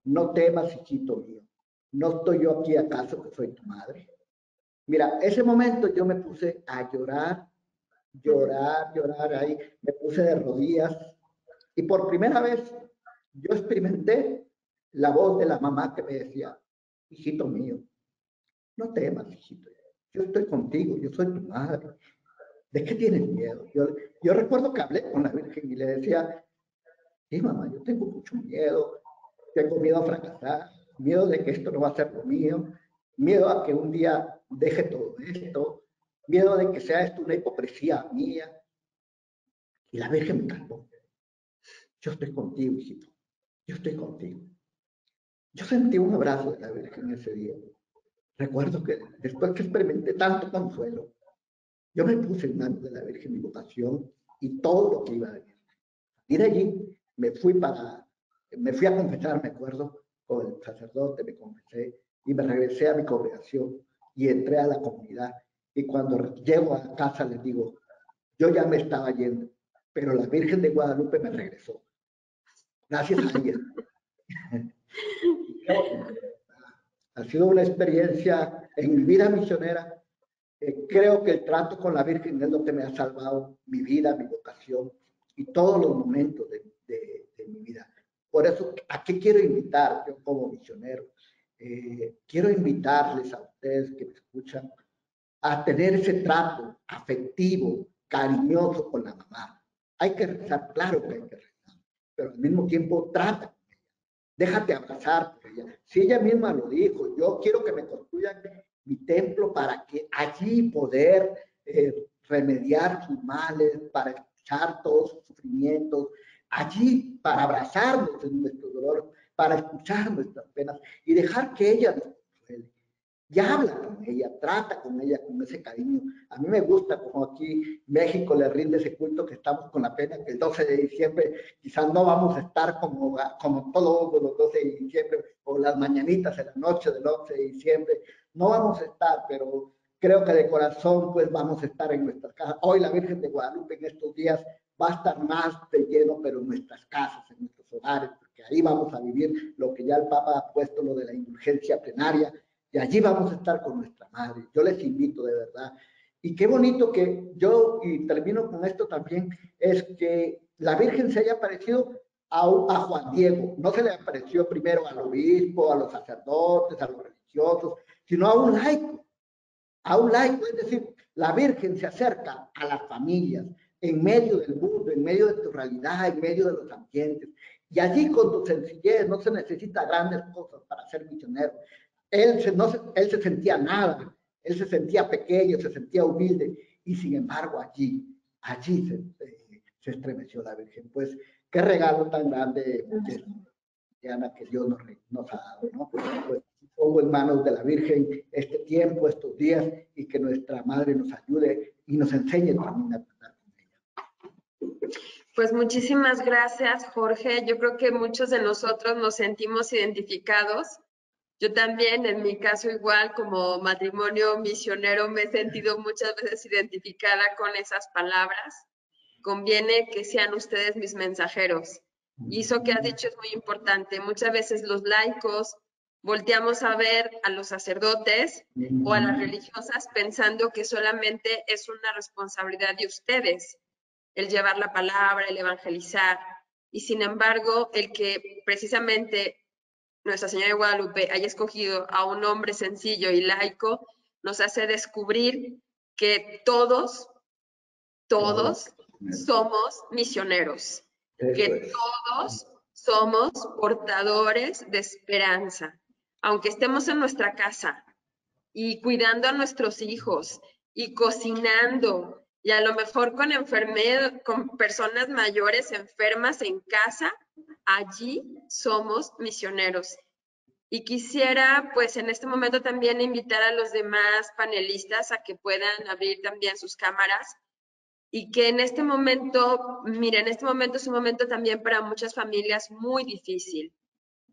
no temas, hijito mío, ¿no estoy yo aquí acaso que soy tu madre? Mira, ese momento yo me puse a llorar, llorar, llorar ahí, me puse de rodillas y por primera vez yo experimenté la voz de la mamá que me decía, hijito mío, no temas, hijito, yo estoy contigo, yo soy tu madre. ¿De qué tienes miedo? Yo, recuerdo que hablé con la Virgen y le decía, sí, mamá, yo tengo mucho miedo, tengo miedo a fracasar, miedo de que esto no va a ser lo mío, miedo a que un día deje todo esto, miedo de que sea esto una hipocresía mía. Y la Virgen me calmó. Yo estoy contigo, hijito. Yo estoy contigo. Yo sentí un abrazo de la Virgen ese día. Recuerdo que después que experimenté tanto consuelo, yo me puse en manos de la Virgen mi vocación y todo lo que iba a venir. Y de allí me fui para, me fui a confesar, me acuerdo, con el sacerdote, me confesé y me regresé a mi congregación y entré a la comunidad. Y cuando llego a casa les digo, yo ya me estaba yendo, pero la Virgen de Guadalupe me regresó. Gracias a ella. *laughs* ha sido una experiencia en mi vida misionera. Eh, creo que el trato con la Virgen es lo que me ha salvado mi vida, mi vocación y todos los momentos de, de, mi vida. Por eso, ¿a qué quiero invitar yo como misionero? Eh, quiero invitarles a ustedes que me escuchan a tener ese trato afectivo, cariñoso con la mamá. Hay que rezar, claro que hay que rezar, pero al mismo tiempo trata déjate abrazar por ella. Si ella misma lo dijo, yo quiero que me construyan mi templo para que allí poder eh, remediar sus males, para escuchar todos sus sufrimientos, allí para abrazarnos en nuestro dolor, para escuchar nuestras penas y dejar que ella nos y habla con ella, trata con ella con ese cariño. A mí me gusta como aquí México le rinde ese culto que estamos con la pena que el 12 de diciembre quizás no vamos a estar como, como todos los 12 de diciembre o las mañanitas en la noche del 11 de diciembre. No vamos a estar, pero creo que de corazón pues vamos a estar en nuestras casas. Hoy la Virgen de Guadalupe en estos días va a estar más de lleno, pero en nuestras casas, en nuestros hogares, porque ahí vamos a vivir lo que ya el Papa ha puesto, lo de la indulgencia plenaria, y allí vamos a estar con nuestra madre. Yo les invito de verdad. Y qué bonito que yo, y termino con esto también, es que la Virgen se haya aparecido a, a Juan Diego. No se le apareció primero al obispo, a los sacerdotes, a los religiosos, sino a un laico. A un laico, es decir, la Virgen se acerca a las familias en medio del mundo, en medio de tu realidad, en medio de los ambientes. Y allí con tu sencillez no se necesita grandes cosas para ser misionero. Él se, no, él se sentía nada, él se sentía pequeño, se sentía humilde, y sin embargo allí, allí se, eh, se estremeció la Virgen. Pues qué regalo tan grande, Diana, que Dios nos, nos, ha dado, ¿no? Pues pongo en manos de la Virgen este tiempo, estos días, y que nuestra Madre nos ayude y nos enseñe también a tratar con ella. Pues muchísimas gracias, Jorge. Yo creo que muchos de nosotros nos sentimos identificados. Yo también, en mi caso igual, como matrimonio misionero, me he sentido muchas veces identificada con esas palabras. Conviene que sean ustedes mis mensajeros. Y eso que has dicho es muy importante. Muchas veces los laicos volteamos a ver a los sacerdotes o a las religiosas pensando que solamente es una responsabilidad de ustedes el llevar la palabra, el evangelizar. Y sin embargo, el que precisamente Nuestra Señora de Guadalupe haya escogido a un hombre sencillo y laico, nos hace descubrir que todos, todos somos misioneros, que todos somos portadores de esperanza. Aunque estemos en nuestra casa y cuidando a nuestros hijos y cocinando y a lo mejor con enfermedad, con personas mayores enfermas en casa, allí somos misioneros. Y quisiera, pues, en este momento también invitar a los demás panelistas a que puedan abrir también sus cámaras y que en este momento, miren, en este momento es un momento también para muchas familias muy difícil,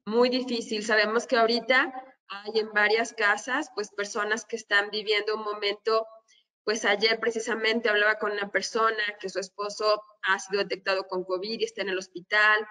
muy difícil. Sabemos que ahorita hay en varias casas, pues, personas que están viviendo un momento pues ayer precisamente hablaba con una persona que su esposo ha sido detectado con COVID y está en el hospital.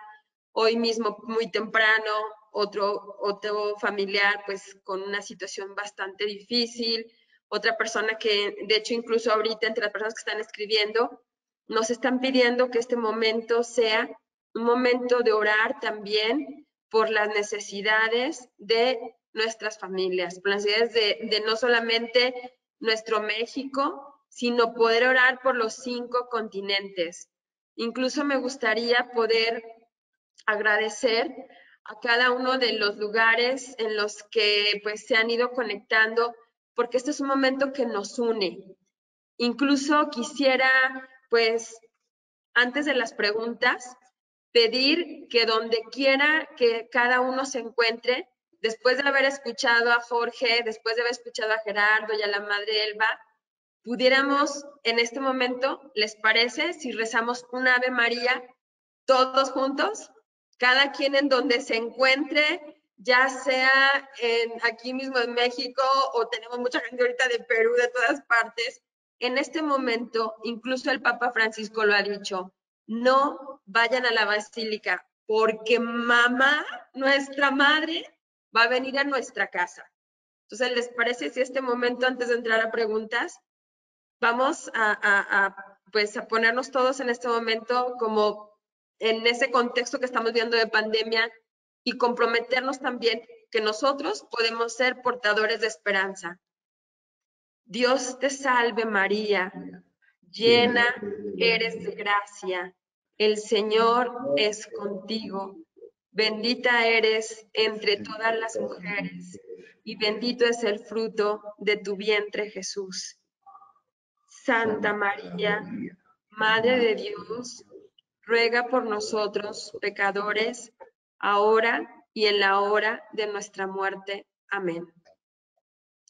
Hoy mismo, muy temprano, otro, otro familiar pues con una situación bastante difícil. Otra persona que, de hecho, incluso ahorita entre las personas que están escribiendo, nos están pidiendo que este momento sea un momento de orar también por las necesidades de nuestras familias, por las necesidades de, de no solamente nuestro México, sino poder orar por los cinco continentes. Incluso me gustaría poder agradecer a cada uno de los lugares en los que pues se han ido conectando, porque este es un momento que nos une. Incluso quisiera pues antes de las preguntas pedir que donde quiera que cada uno se encuentre, después de haber escuchado a Jorge, después de haber escuchado a Gerardo y a la madre Elba, pudiéramos en este momento, ¿les parece si rezamos un Ave María todos juntos? Cada quien en donde se encuentre, ya sea en, aquí mismo en México o tenemos mucha gente ahorita de Perú, de todas partes. En este momento, incluso el Papa Francisco lo ha dicho, no vayan a la basílica porque mamá, nuestra madre, va a venir a nuestra casa. Entonces, ¿les parece si este momento, antes de entrar a preguntas, vamos a, pues, a ponernos todos en este momento como en ese contexto que estamos viendo de pandemia y comprometernos también que nosotros podemos ser portadores de esperanza. Dios te salve María, llena eres de gracia, el Señor es contigo Bendita eres entre todas las mujeres, y bendito es el fruto de tu vientre, Jesús. Santa María, Madre de Dios, ruega por nosotros, pecadores, ahora y en la hora de nuestra muerte. Amén.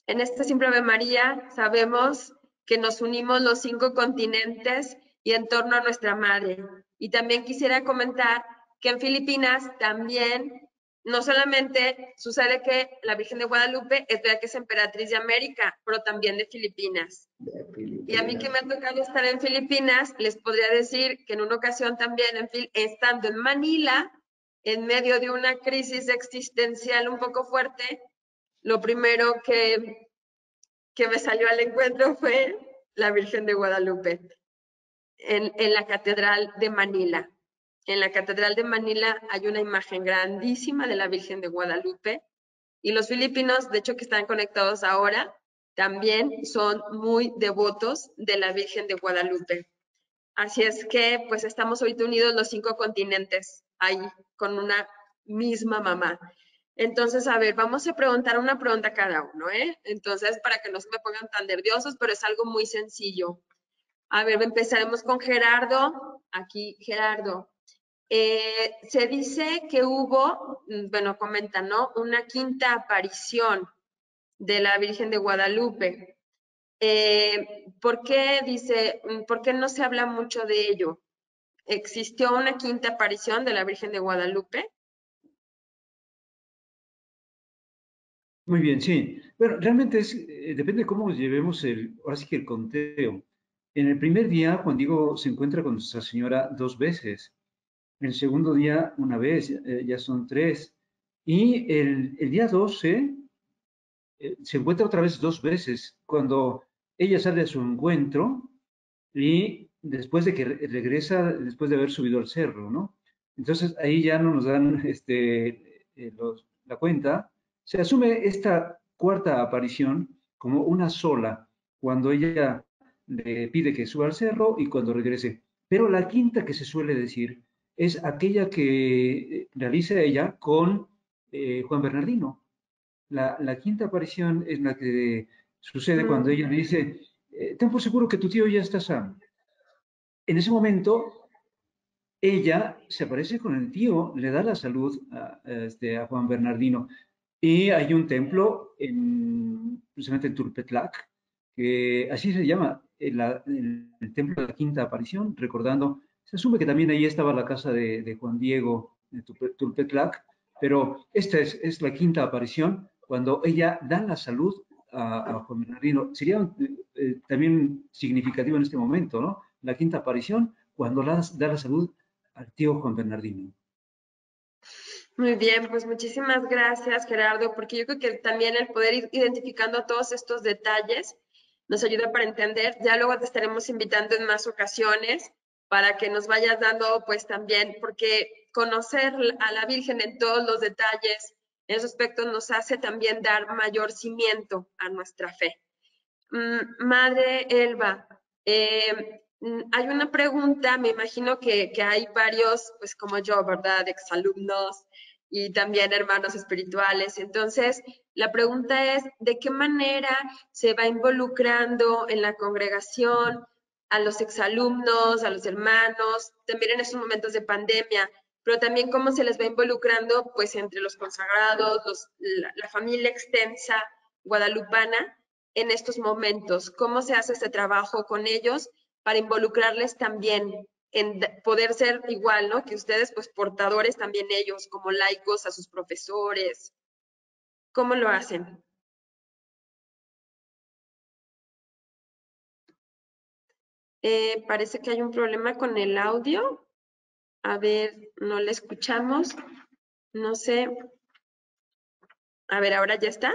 En esta simple Ave María sabemos que nos unimos los cinco continentes y en torno a nuestra Madre. Y también quisiera comentar que en Filipinas también, no solamente sucede que la Virgen de Guadalupe es verdad que es emperatriz de América, pero también de Filipinas. Y a mí que me ha tocado estar en Filipinas, les podría decir que en una ocasión también, en, estando en Manila, en medio de una crisis existencial un poco fuerte, lo primero que, que me salió al encuentro fue la Virgen de Guadalupe en, en la Catedral de Manila. En la Catedral de Manila hay una imagen grandísima de la Virgen de Guadalupe y los filipinos, de hecho que están conectados ahora, también son muy devotos de la Virgen de Guadalupe. Así es que pues estamos ahorita unidos los cinco continentes ahí con una misma mamá. Entonces, a ver, vamos a preguntar una pregunta a cada uno, ¿eh? Entonces, para que no se me pongan tan nerviosos, pero es algo muy sencillo. A ver, empezaremos con Gerardo. Aquí, Gerardo. Eh, se dice que hubo, mm, bueno, comenta, ¿no? Una quinta aparición de la Virgen de Guadalupe. Eh, ¿Por qué dice, mm, por qué no se habla mucho de ello? ¿Existió una quinta aparición de la Virgen de Guadalupe? Muy bien, sí. Bueno, realmente es, eh, depende de cómo llevemos el, ahora sí que el conteo. En el primer día, Juan Diego se encuentra con nuestra señora dos veces. El segundo día, una vez, eh, ya son tres. Y el, el día 12 eh, se encuentra otra vez dos veces, cuando ella sale a su encuentro y después de que regresa, después de haber subido al cerro, ¿no? Entonces ahí ya no nos dan *laughs* este, eh, la cuenta. Se asume esta cuarta aparición como una sola, cuando ella le pide que suba al cerro y cuando regrese. Pero la quinta que se suele decir es aquella que realiza ella con eh, Juan Bernardino. La, quinta aparición es la que sucede cuando ella le dice, eh, ten por seguro que tu tío ya está sano. En ese momento, ella se aparece con el tío, le da la salud a, este, a Juan Bernardino. Y hay un templo, en, precisamente en Tulpetlac, que así se llama, el, templo de la quinta aparición, recordando, se asume que también ahí estaba la casa de, Juan Diego de Tulpetlac, pero esta es, la quinta aparición cuando ella da la salud a, Juan Bernardino. Sería eh, también significativo en este momento, ¿no? La quinta aparición, cuando da la salud al tío Juan Bernardino. Muy bien, pues muchísimas gracias Gerardo, porque yo creo que también el poder ir identificando todos estos detalles nos ayuda para entender. Ya luego te estaremos invitando en más ocasiones para que nos vayas dando pues también, porque conocer a la Virgen en todos los detalles, en ese aspecto nos hace también dar mayor cimiento a nuestra fe. Mm, Madre Elba, mm, hay una pregunta, me imagino que, que, hay varios, pues como yo, ¿verdad? Exalumnos y también hermanos espirituales. Entonces, la pregunta es, ¿de qué manera se va involucrando en la congregación a los exalumnos, a los hermanos, también en estos momentos de pandemia? pero también cómo se les va involucrando pues entre los consagrados, la, familia extensa guadalupana en estos momentos, cómo se hace este trabajo con ellos para involucrarles también en poder ser igual, ¿no? Que ustedes pues portadores también ellos como laicos a sus profesores. ¿Cómo lo hacen? Eh, parece que hay un problema con el audio. A ver, no le escuchamos. No sé. A ver, ahora ya está.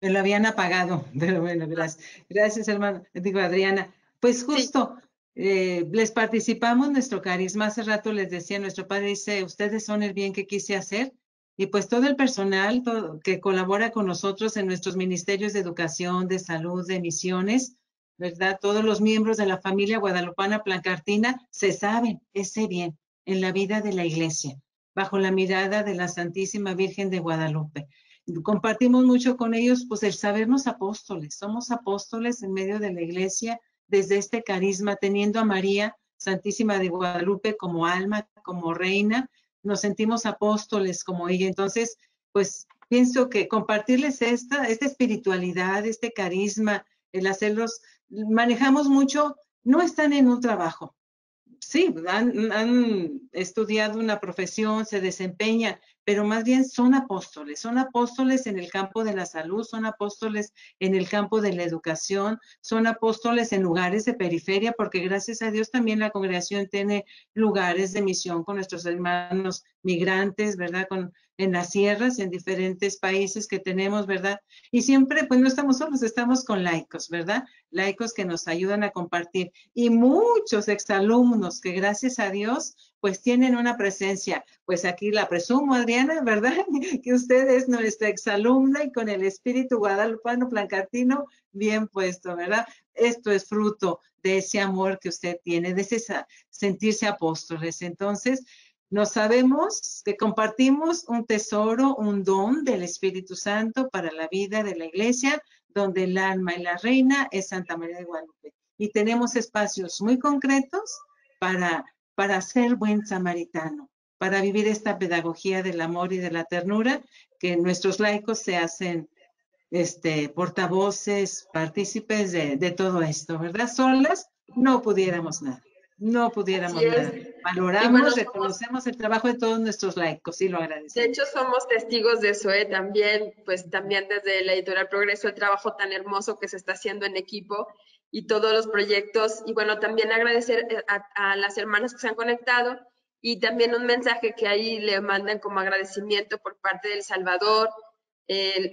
Me lo habían apagado, *laughs* pero bueno, gracias. Gracias, hermano. Digo, Adriana. Pues justo, eh, les participamos nuestro carisma. Hace rato les decía, nuestro padre dice, ustedes son el bien que quise hacer. Y pues todo el personal que colabora con nosotros en nuestros ministerios de educación, de salud, de misiones, ¿verdad? Todos los miembros de la familia guadalupana plancartina se saben ese bien en la vida de la iglesia, bajo la mirada de la Santísima Virgen de Guadalupe. Compartimos mucho con ellos, pues el sabernos apóstoles, somos apóstoles en medio de la iglesia desde este carisma, teniendo a María Santísima de Guadalupe como alma, como reina, nos sentimos apóstoles como ella. Entonces, pues pienso que compartirles esta, esta espiritualidad, este carisma, el hacerlos manejamos mucho, no están en un trabajo. Sí, han, estudiado una profesión, se desempeñan, pero más bien son apóstoles, son apóstoles en el campo de la salud, son apóstoles en el campo de la educación, son apóstoles en lugares de periferia, porque gracias a Dios también la congregación tiene lugares de misión con nuestros hermanos migrantes, ¿verdad? En las sierras, en diferentes países que tenemos, ¿verdad? Y siempre, pues no estamos solos, estamos con laicos, ¿verdad? Laicos que nos ayudan a compartir. Y muchos exalumnos que gracias a Dios, pues tienen una presencia. Pues aquí la presumo, Adriana, ¿verdad? *laughs* que usted es nuestra exalumna y con el espíritu guadalupano plancatino bien puesto, ¿verdad? Esto es fruto de ese amor que usted tiene, de ese sentirse apóstoles. Entonces, nos sabemos que compartimos un tesoro, un don del Espíritu Santo para la vida de la iglesia, donde el alma y la reina es Santa María de Guadalupe. Y tenemos espacios muy concretos para, para ser buen samaritano, para vivir esta pedagogía del amor y de la ternura, que nuestros laicos se hacen este, portavoces, partícipes de todo esto, ¿verdad? Solas no pudiéramos nada no pudiéramos Valoramos, reconocemos el trabajo de todos nuestros laicos y lo agradecemos. De hecho, somos testigos de eso, ¿eh? también, pues también desde la editorial Progreso, el trabajo tan hermoso que se está haciendo en equipo y todos los proyectos. Y bueno, también agradecer eh, a, las hermanas que se han conectado y también un mensaje que ahí le mandan como agradecimiento por parte del Salvador,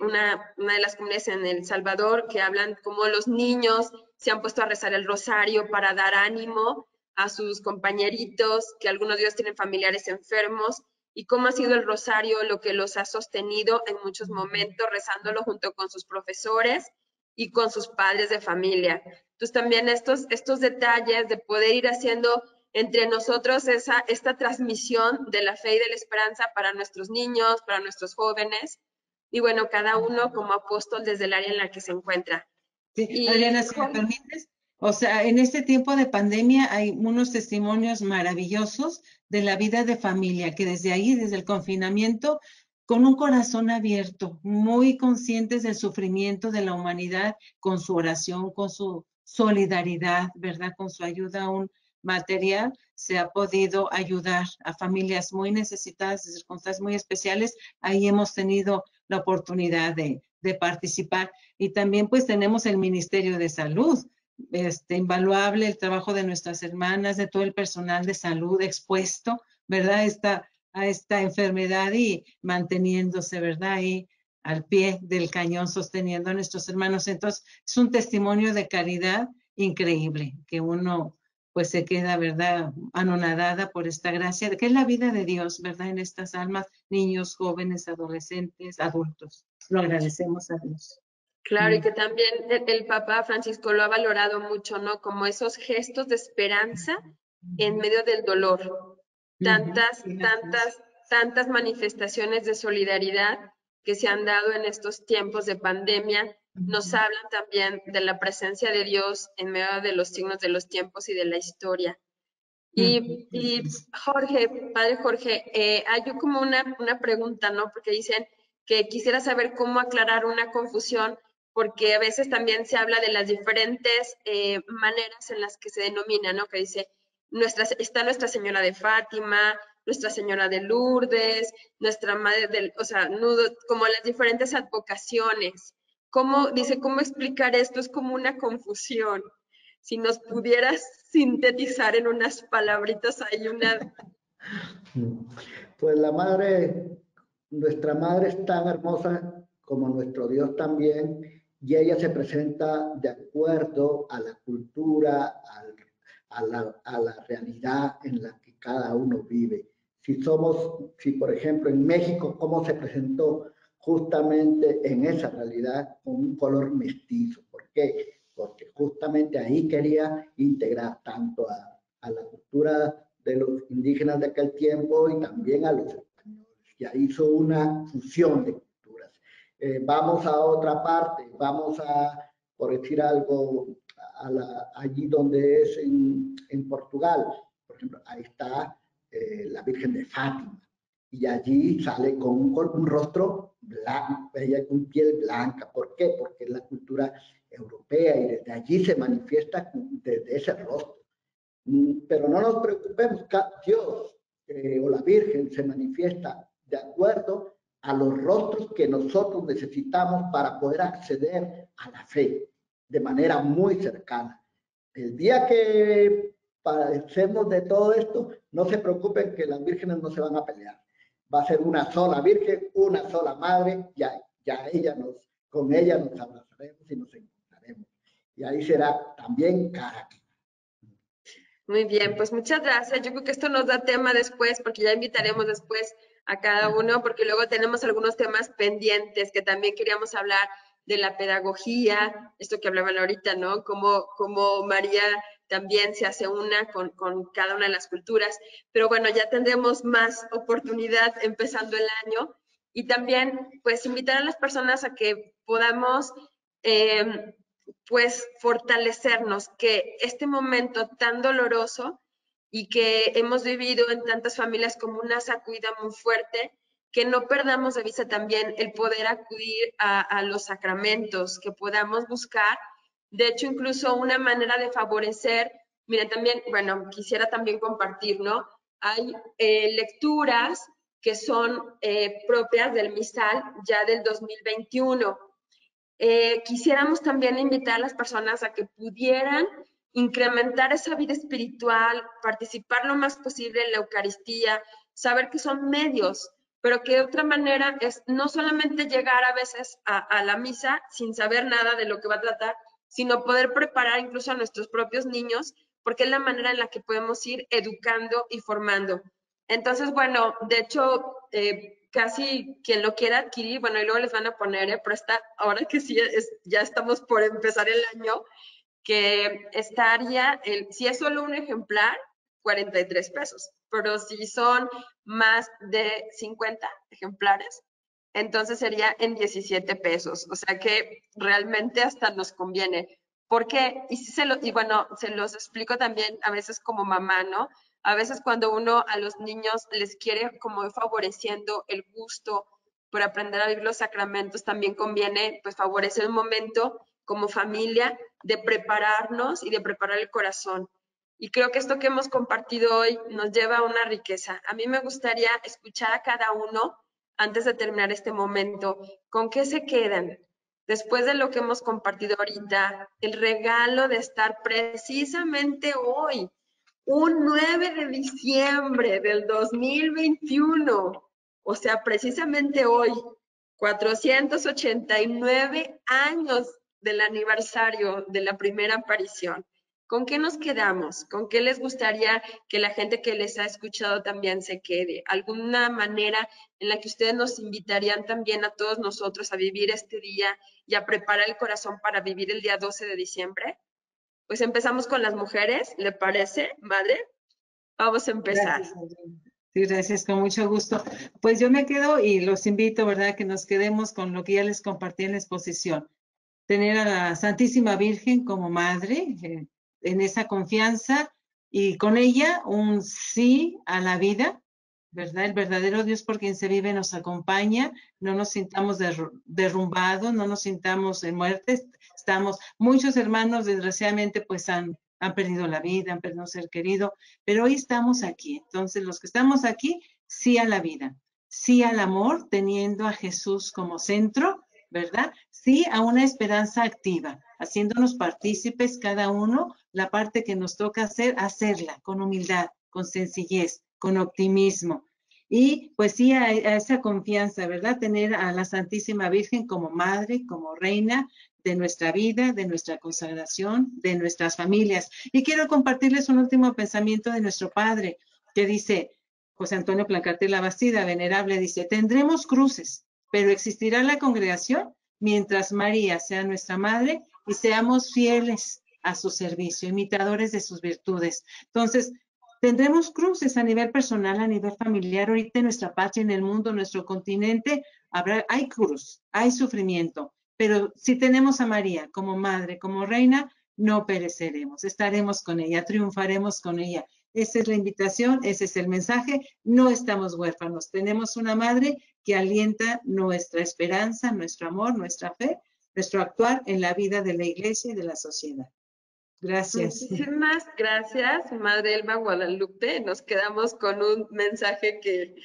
una, una de las comunidades en El Salvador que hablan como los niños se han puesto a rezar el rosario para dar ánimo a sus compañeritos, que algunos de ellos tienen familiares enfermos, y cómo ha sido el rosario lo que los ha sostenido en muchos momentos, rezándolo junto con sus profesores y con sus padres de familia. Entonces también estos, estos detalles de poder ir haciendo entre nosotros esa, esta transmisión de la fe y de la esperanza para nuestros niños, para nuestros jóvenes, y bueno, cada uno como apóstol desde el área en la que se encuentra. Sí, Adriana, si me permites, o sea, en este tiempo de pandemia hay unos testimonios maravillosos de la vida de familia, que desde ahí, desde el confinamiento, con un corazón abierto, muy conscientes del sufrimiento de la humanidad, con su oración, con su solidaridad, ¿verdad? Con su ayuda a un material, se ha podido ayudar a familias muy necesitadas, de circunstancias muy especiales. Ahí hemos tenido la oportunidad de participar. Y también pues tenemos el Ministerio de Salud, este, invaluable el trabajo de nuestras hermanas, de todo el personal de salud expuesto, ¿verdad? Esta, a esta enfermedad y manteniéndose, ¿verdad? Ahí al pie del cañón sosteniendo a nuestros hermanos. Entonces, es un testimonio de caridad increíble, que uno pues se queda, ¿verdad? Anonadada por esta gracia, que es la vida de Dios, ¿verdad? En estas almas, niños, jóvenes, adolescentes, adultos. Lo agradecemos a Dios. Claro, y que también el, Papa Francisco lo ha valorado mucho, ¿no? Como esos gestos de esperanza en medio del dolor. Tantas, tantas, tantas manifestaciones de solidaridad que se han dado en estos tiempos de pandemia nos hablan también de la presencia de Dios en medio de los signos de los tiempos y de la historia. Y, Jorge, padre Jorge, eh, hay como una, una pregunta, ¿no? Porque dicen que quisiera saber cómo aclarar una confusión porque a veces también se habla de las diferentes eh, maneras en las que se denomina, ¿no? Que dice, nuestra, está Nuestra Señora de Fátima, Nuestra Señora de Lourdes, Nuestra Madre del, o sea, como las diferentes advocaciones. ¿Cómo, dice, cómo explicar esto? Es como una confusión. Si nos pudieras sintetizar en unas palabritas, hay una... Pues la Madre, nuestra Madre es tan hermosa como nuestro Dios también, y ella se presenta de acuerdo a la cultura, a, la, a, la, realidad en la que cada uno vive. Si somos, si por ejemplo en México, cómo se presentó justamente en esa realidad con un color mestizo. ¿Por qué? Porque justamente ahí quería integrar tanto a, a la cultura de los indígenas de aquel tiempo y también a los españoles. Ya hizo una fusión de eh, vamos a otra parte, vamos a, por decir algo, allí donde es en, Portugal, por ejemplo, ahí está eh, la Virgen de Fátima, y allí sale con un, rostro blanco, ella con piel blanca. ¿Por qué? Porque es la cultura europea y desde allí se manifiesta desde ese rostro. Mm, pero no nos preocupemos, Dios eh, o la Virgen se manifiesta de acuerdo a los rostros que nosotros necesitamos para poder acceder a la fe de manera muy cercana. El día que padecemos de todo esto, no se preocupen que las vírgenes no se van a pelear. va a ser una sola Virgen, una sola Madre, ya, ya ella nos, con ella nos abrazaremos y nos encontraremos. Y ahí será también cara. Muy bien, pues muchas gracias. Yo creo que esto nos da tema después, porque ya invitaremos después a cada uno, porque luego tenemos algunos temas pendientes que también queríamos hablar de la pedagogía, esto que hablaban ahorita, ¿no? Como, como María también se hace una con, con, cada una de las culturas. Pero bueno, ya tendremos más oportunidad empezando el año y también pues invitar a las personas a que podamos eh, pues fortalecernos, que este momento tan doloroso y que hemos vivido en tantas familias como una sacudida muy fuerte, que no perdamos de vista también el poder acudir a, los sacramentos, que podamos buscar, de hecho, incluso una manera de favorecer, miren, también, bueno, quisiera también compartir, ¿no? Hay eh, lecturas que son eh, propias del misal ya del 2021. Eh, quisiéramos también invitar a las personas a que pudieran incrementar esa vida espiritual, participar lo más posible en la Eucaristía, saber que son medios, pero que de otra manera es no solamente llegar a veces a, la misa sin saber nada de lo que va a tratar, sino poder preparar incluso a nuestros propios niños, porque es la manera en la que podemos ir educando y formando. Entonces, bueno, de hecho, eh, casi quien lo quiera adquirir, bueno, y luego les van a poner, eh, pero está, ahora que sí, ya estamos por empezar el año, que estaría, el, si es solo un ejemplar, 43 pesos, pero si son más de 50 ejemplares, entonces sería en 17 pesos, o sea que realmente hasta nos conviene. Porque, y, si se lo, y bueno, se los explico también a veces como mamá, ¿no? A veces cuando uno a los niños les quiere como favoreciendo el gusto por aprender a vivir los sacramentos, también conviene pues favorecer un momento como familia de prepararnos y de preparar el corazón. Y creo que esto que hemos compartido hoy nos lleva a una riqueza. A mí me gustaría escuchar a cada uno antes de terminar este momento, ¿con qué se quedan? Después de lo que hemos compartido ahorita, el regalo de estar precisamente hoy, un 9 de diciembre del 2021, o sea, precisamente hoy, 489 años del aniversario de la primera aparición. ¿Con qué nos quedamos? ¿Con qué les gustaría que la gente que les ha escuchado también se quede? ¿Alguna manera en la que ustedes nos invitarían también a todos nosotros a vivir este día y a preparar el corazón para vivir el día 12 de diciembre? Pues empezamos con las mujeres, ¿le parece, madre? Vamos a empezar. Sí, gracias, con mucho gusto. Pues yo me quedo y los invito, ¿verdad?, que nos quedemos con lo que ya les compartí en la exposición tener a la Santísima Virgen como madre, eh, en esa confianza y con ella un sí a la vida, ¿verdad? El verdadero Dios por quien se vive nos acompaña, no nos sintamos derrumbados, no nos sintamos en muerte, estamos, muchos hermanos desgraciadamente pues han, perdido la vida, han perdido ser querido, pero hoy estamos aquí, entonces los que estamos aquí, sí a la vida, sí al amor, teniendo a Jesús como centro, ¿verdad? Sí a una esperanza activa, haciéndonos partícipes cada uno, la parte que nos toca hacer, hacerla con humildad, con sencillez, con optimismo. Y pues sí, a, esa confianza, ¿verdad? Tener a la Santísima Virgen como madre, como reina de nuestra vida, de nuestra consagración, de nuestras familias. Y quiero compartirles un último pensamiento de nuestro Padre, que dice, José Antonio Plancarte La Bastida, venerable, dice, tendremos cruces, pero existirá la congregación mientras María sea nuestra madre y seamos fieles a su servicio, imitadores de sus virtudes. Entonces, tendremos cruces a nivel personal, a nivel familiar, ahorita en nuestra patria, en el mundo, en nuestro continente, habrá, hay cruz, hay sufrimiento, pero si tenemos a María como madre, como reina, no pereceremos, estaremos con ella, triunfaremos con ella. Esa es la invitación, ese es el mensaje. No estamos huérfanos, tenemos una madre que alienta nuestra esperanza, nuestro amor, nuestra fe, nuestro actuar en la vida de la iglesia y de la sociedad. Gracias. Muchísimas gracias, Madre Elba Guadalupe. Nos quedamos con un mensaje que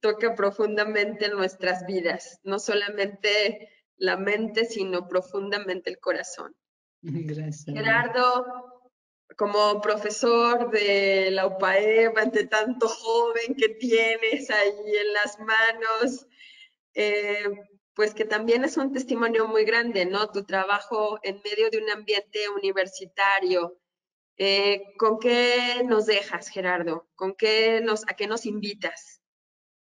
toca profundamente nuestras vidas, no solamente la mente, sino profundamente el corazón. Gracias. Gerardo, como profesor de la UPAEB, ante tanto joven que tienes ahí en las manos, eh, pues que también es un testimonio muy grande, ¿no? Tu trabajo en medio de un ambiente universitario. Eh, ¿Con qué nos dejas, Gerardo? ¿Con qué nos, a qué nos invitas?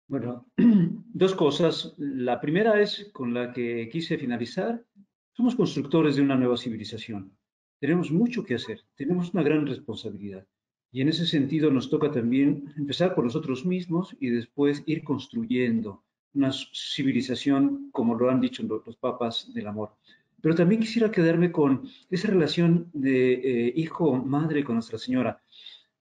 Bueno, *clears throat* dos cosas. La primera es con la que quise finalizar. Somos constructores de una nueva civilización. Tenemos mucho que hacer, tenemos una gran responsabilidad. Y en ese sentido nos toca también empezar por nosotros mismos y después ir construyendo una civilización, como lo han dicho los, papas del amor. Pero también quisiera quedarme con esa relación de eh, hijo-madre con Nuestra Señora.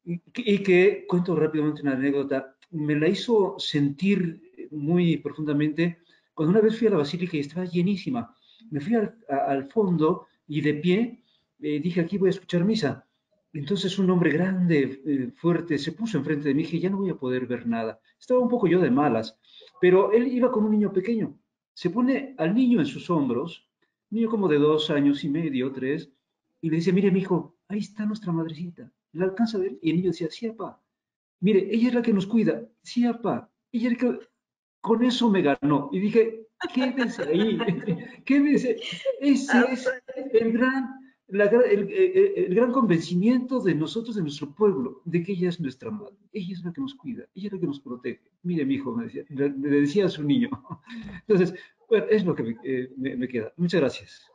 Y, y, que, cuento rápidamente una anécdota, me la hizo sentir muy profundamente cuando una vez fui a la basílica y estaba llenísima. Me fui al, al fondo y de pie eh, dije, aquí voy a escuchar misa. Entonces un hombre grande, eh, fuerte, se puso enfrente de mí y dije, ya no voy a poder ver nada. Estaba un poco yo de malas, pero él iba con un niño pequeño. Se pone al niño en sus hombros, niño como de dos años y medio, tres, y le dice, mire, mi hijo, ahí está nuestra madrecita. ¿La alcanza a ver? Y el niño decía, sí, papá. Mire, ella es la que nos cuida. Sí, papá. Ella es que... Con eso me ganó. Y dije, quédense ahí. *laughs* quédense. Ese es el gran el, gran convencimiento de nosotros, de nuestro pueblo, de que ella es nuestra madre, ella es la que nos cuida, ella es la que nos protege. Mire, mi hijo, me decía, le decía a su niño. *laughs* Entonces, bueno, es lo que eh, me, queda. Muchas gracias.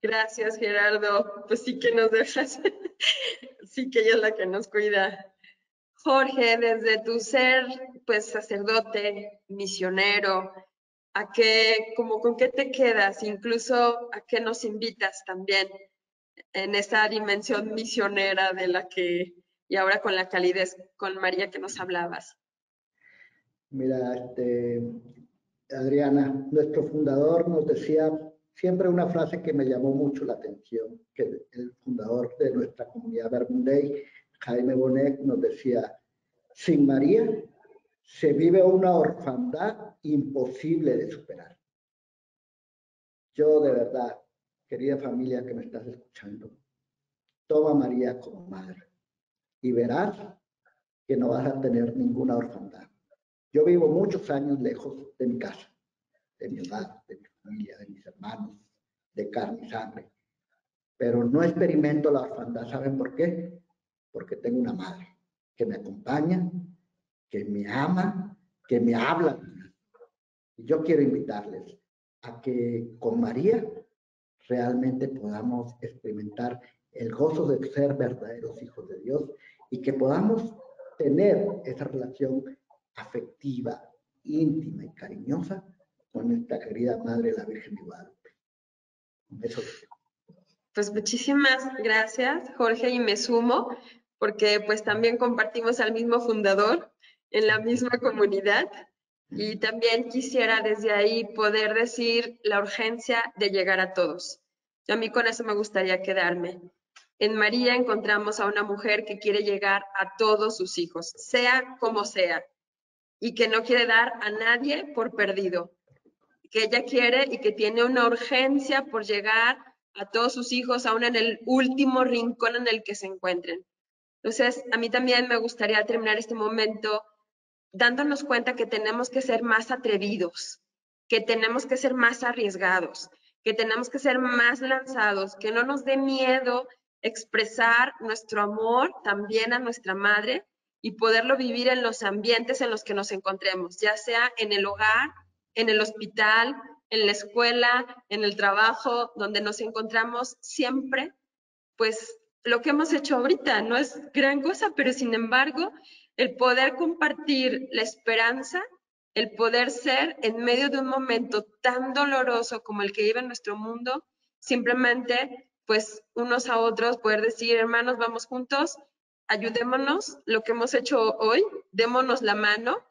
Gracias, Gerardo. Pues sí que nos dejas, *laughs* sí que ella es la que nos cuida. Jorge, desde tu ser, pues sacerdote, misionero, ¿a qué, como con qué te quedas? Incluso a qué nos invitas también en esa dimensión misionera de la que, y ahora con la calidez con María que nos hablabas. Mira, este, Adriana, nuestro fundador nos decía siempre una frase que me llamó mucho la atención, que el fundador de nuestra comunidad Bermudey, Jaime Bonet, nos decía, sin María se vive una orfandad imposible de superar. Yo de verdad querida familia que me estás escuchando, toma a María como madre y verás que no vas a tener ninguna orfandad. Yo vivo muchos años lejos de mi casa, de mi hogar, de mi familia, de mis hermanos, de carne y sangre, pero no experimento la orfandad. ¿Saben por qué? Porque tengo una madre que me acompaña, que me ama, que me habla. Y yo quiero invitarles a que con María realmente podamos experimentar el gozo de ser verdaderos hijos de Dios y que podamos tener esa relación afectiva, íntima y cariñosa con nuestra querida Madre la Virgen de Guadalupe. Pues muchísimas gracias, Jorge, y me sumo porque pues también compartimos al mismo fundador en la misma comunidad y también quisiera desde ahí poder decir la urgencia de llegar a todos. a mí con eso me gustaría quedarme. En María encontramos a una mujer que quiere llegar a todos sus hijos, sea como sea, y que no quiere dar a nadie por perdido, que ella quiere y que tiene una urgencia por llegar a todos sus hijos, aún en el último rincón en el que se encuentren. Entonces, a mí también me gustaría terminar este momento dándonos cuenta que tenemos que ser más atrevidos, que tenemos que ser más arriesgados, que tenemos que ser más lanzados, que no nos dé miedo expresar nuestro amor también a nuestra madre y poderlo vivir en los ambientes en los que nos encontremos, ya sea en el hogar, en el hospital, en la escuela, en el trabajo, donde nos encontramos siempre, pues lo que hemos hecho ahorita no es gran cosa, pero sin embargo el poder compartir la esperanza, el poder ser en medio de un momento tan doloroso como el que vive en nuestro mundo, simplemente pues unos a otros poder decir, hermanos, vamos juntos, ayudémonos, lo que hemos hecho hoy, démonos la mano,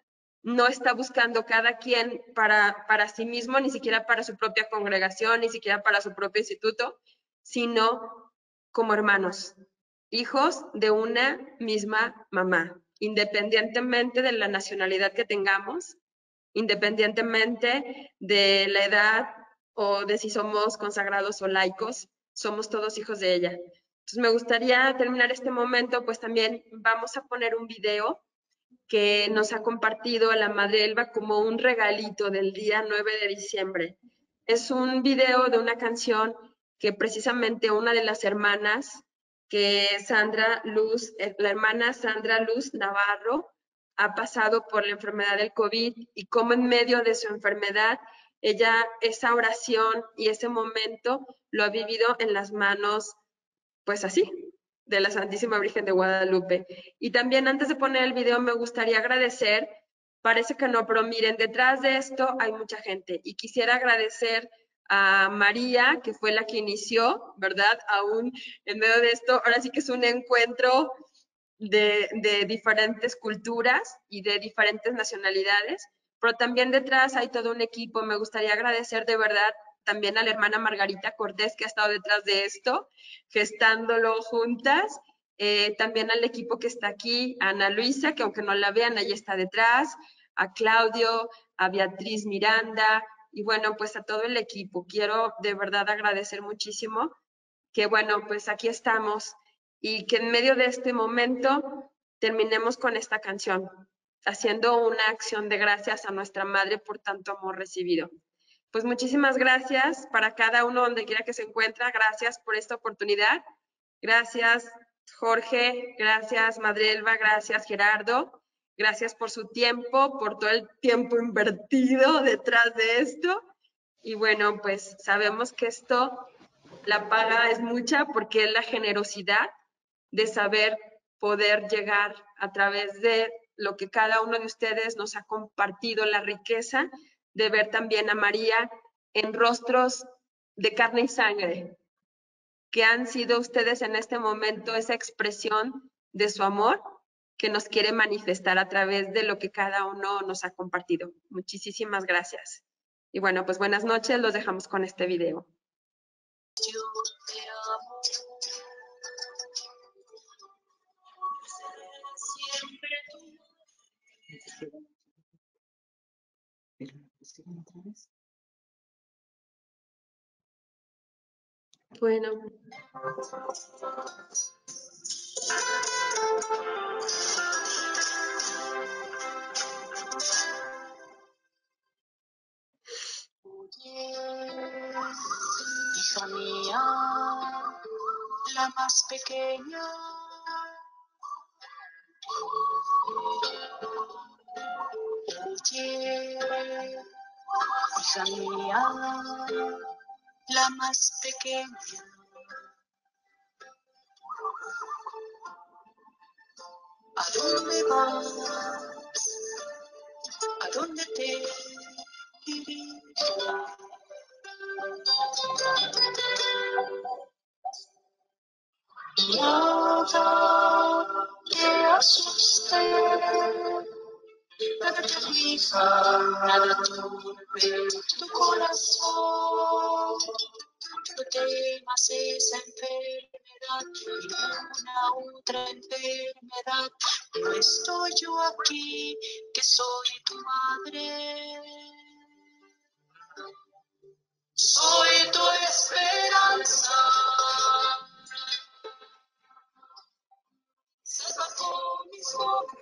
no está buscando cada quien para, para sí mismo, ni siquiera para su propia congregación, ni siquiera para su propio instituto, sino como hermanos, hijos de una misma mamá independientemente de la nacionalidad que tengamos, independientemente de la edad o de si somos consagrados o laicos, somos todos hijos de ella. Entonces me gustaría terminar este momento, pues también vamos a poner un video que nos ha compartido la Madre Elba como un regalito del día 9 de diciembre. Es un video de una canción que precisamente una de las hermanas, que Sandra Luz, eh, la hermana Sandra Luz Navarro, ha pasado por la enfermedad del COVID y cómo en medio de su enfermedad, ella esa oración y ese momento lo ha vivido en las manos, pues así, de la Santísima Virgen de Guadalupe. Y también antes de poner el video me gustaría agradecer, parece que no, pero miren, detrás de esto hay mucha gente y quisiera agradecer a María, que fue la que inició, ¿verdad? Aún en medio de esto, ahora sí que es un encuentro de, diferentes culturas y de diferentes nacionalidades, pero también detrás hay todo un equipo. Me gustaría agradecer de verdad también a la hermana Margarita Cortés, que ha estado detrás de esto, gestándolo juntas. Eh, también al equipo que está aquí, Ana Luisa, que aunque no la vean, ahí está detrás, a Claudio, a Beatriz Miranda, y bueno, pues a todo el equipo. Quiero de verdad agradecer muchísimo que bueno, pues aquí estamos y que en medio de este momento terminemos con esta canción, haciendo una acción de gracias a nuestra Madre por tanto amor recibido. Pues muchísimas gracias para cada uno donde quiera que se encuentra. Gracias por esta oportunidad. Gracias, Jorge. Gracias, Madrelva. Gracias, Gerardo. Gracias por su tiempo, por todo el tiempo invertido detrás de esto. Y bueno, pues sabemos que esto, la paga es mucha porque es la generosidad de saber poder llegar a través de lo que cada uno de ustedes nos ha compartido, la riqueza de ver también a María en rostros de carne y sangre, que han sido ustedes en este momento esa expresión de su amor que nos quiere manifestar a través de lo que cada uno nos ha compartido. Muchísimas gracias. Y bueno, pues buenas noches, los dejamos con este video. Bueno. Hija mía, la más pequeña. Oye, hija mía, la más pequeña. ¿A dónde vas? ¿A dónde te diriges? Nada te asuste nada te aflija, nada turbe tu corazón. No temas esa enfermedad, ninguna otra enfermedad. No estoy yo aquí, que soy tu madre. Soy tu esperanza. Se bajo mi sombra.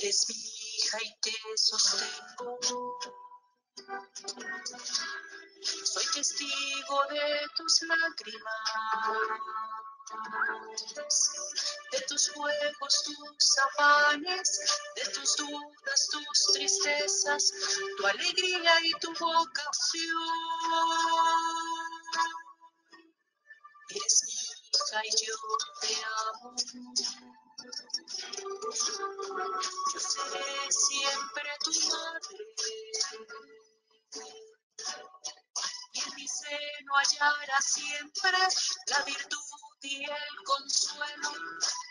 Eres mi hija y te sostengo. Soy testigo de tus lágrimas, de tus juegos, tus afanes, de tus dudas, tus tristezas, tu alegría y tu vocación. Eres y yo te amo. Yo seré siempre tu madre. Y en mi seno hallarás siempre la virtud y el consuelo.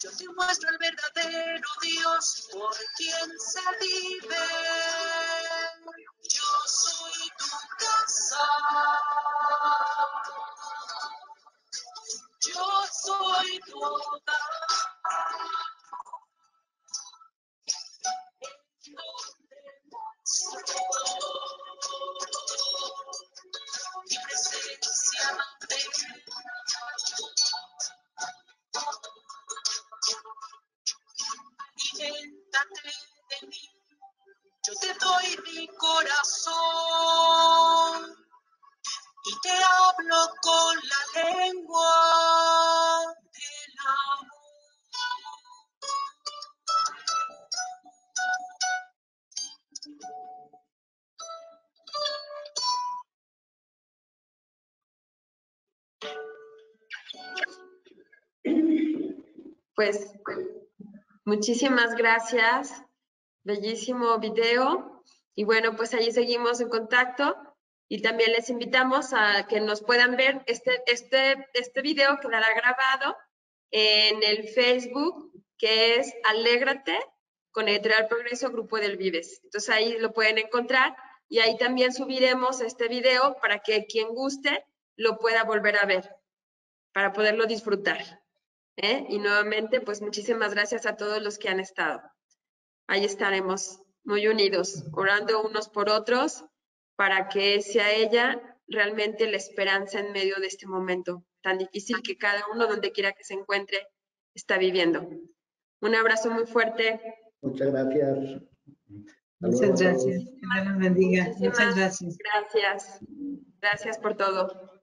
Yo te muestro el verdadero Dios por quien se vive. Yo soy tu casa. Yo soy tu hogar. Muchísimas gracias. Bellísimo video. Y bueno, pues allí seguimos en contacto. Y también les invitamos a que nos puedan ver. Este, este, este video quedará grabado en el Facebook, que es Alégrate con Editorial Progreso Grupo del Vives. Entonces ahí lo pueden encontrar y ahí también subiremos este video para que quien guste lo pueda volver a ver, para poderlo disfrutar. ¿Eh? Y nuevamente, pues muchísimas gracias a todos los que han estado. Ahí estaremos muy unidos, orando unos por otros para que sea ella realmente la esperanza en medio de este momento tan difícil que cada uno, donde quiera que se encuentre, está viviendo. Un abrazo muy fuerte. Muchas gracias. Muchas gracias. Que Dios los bendiga. Muchas gracias. Gracias. Gracias por todo.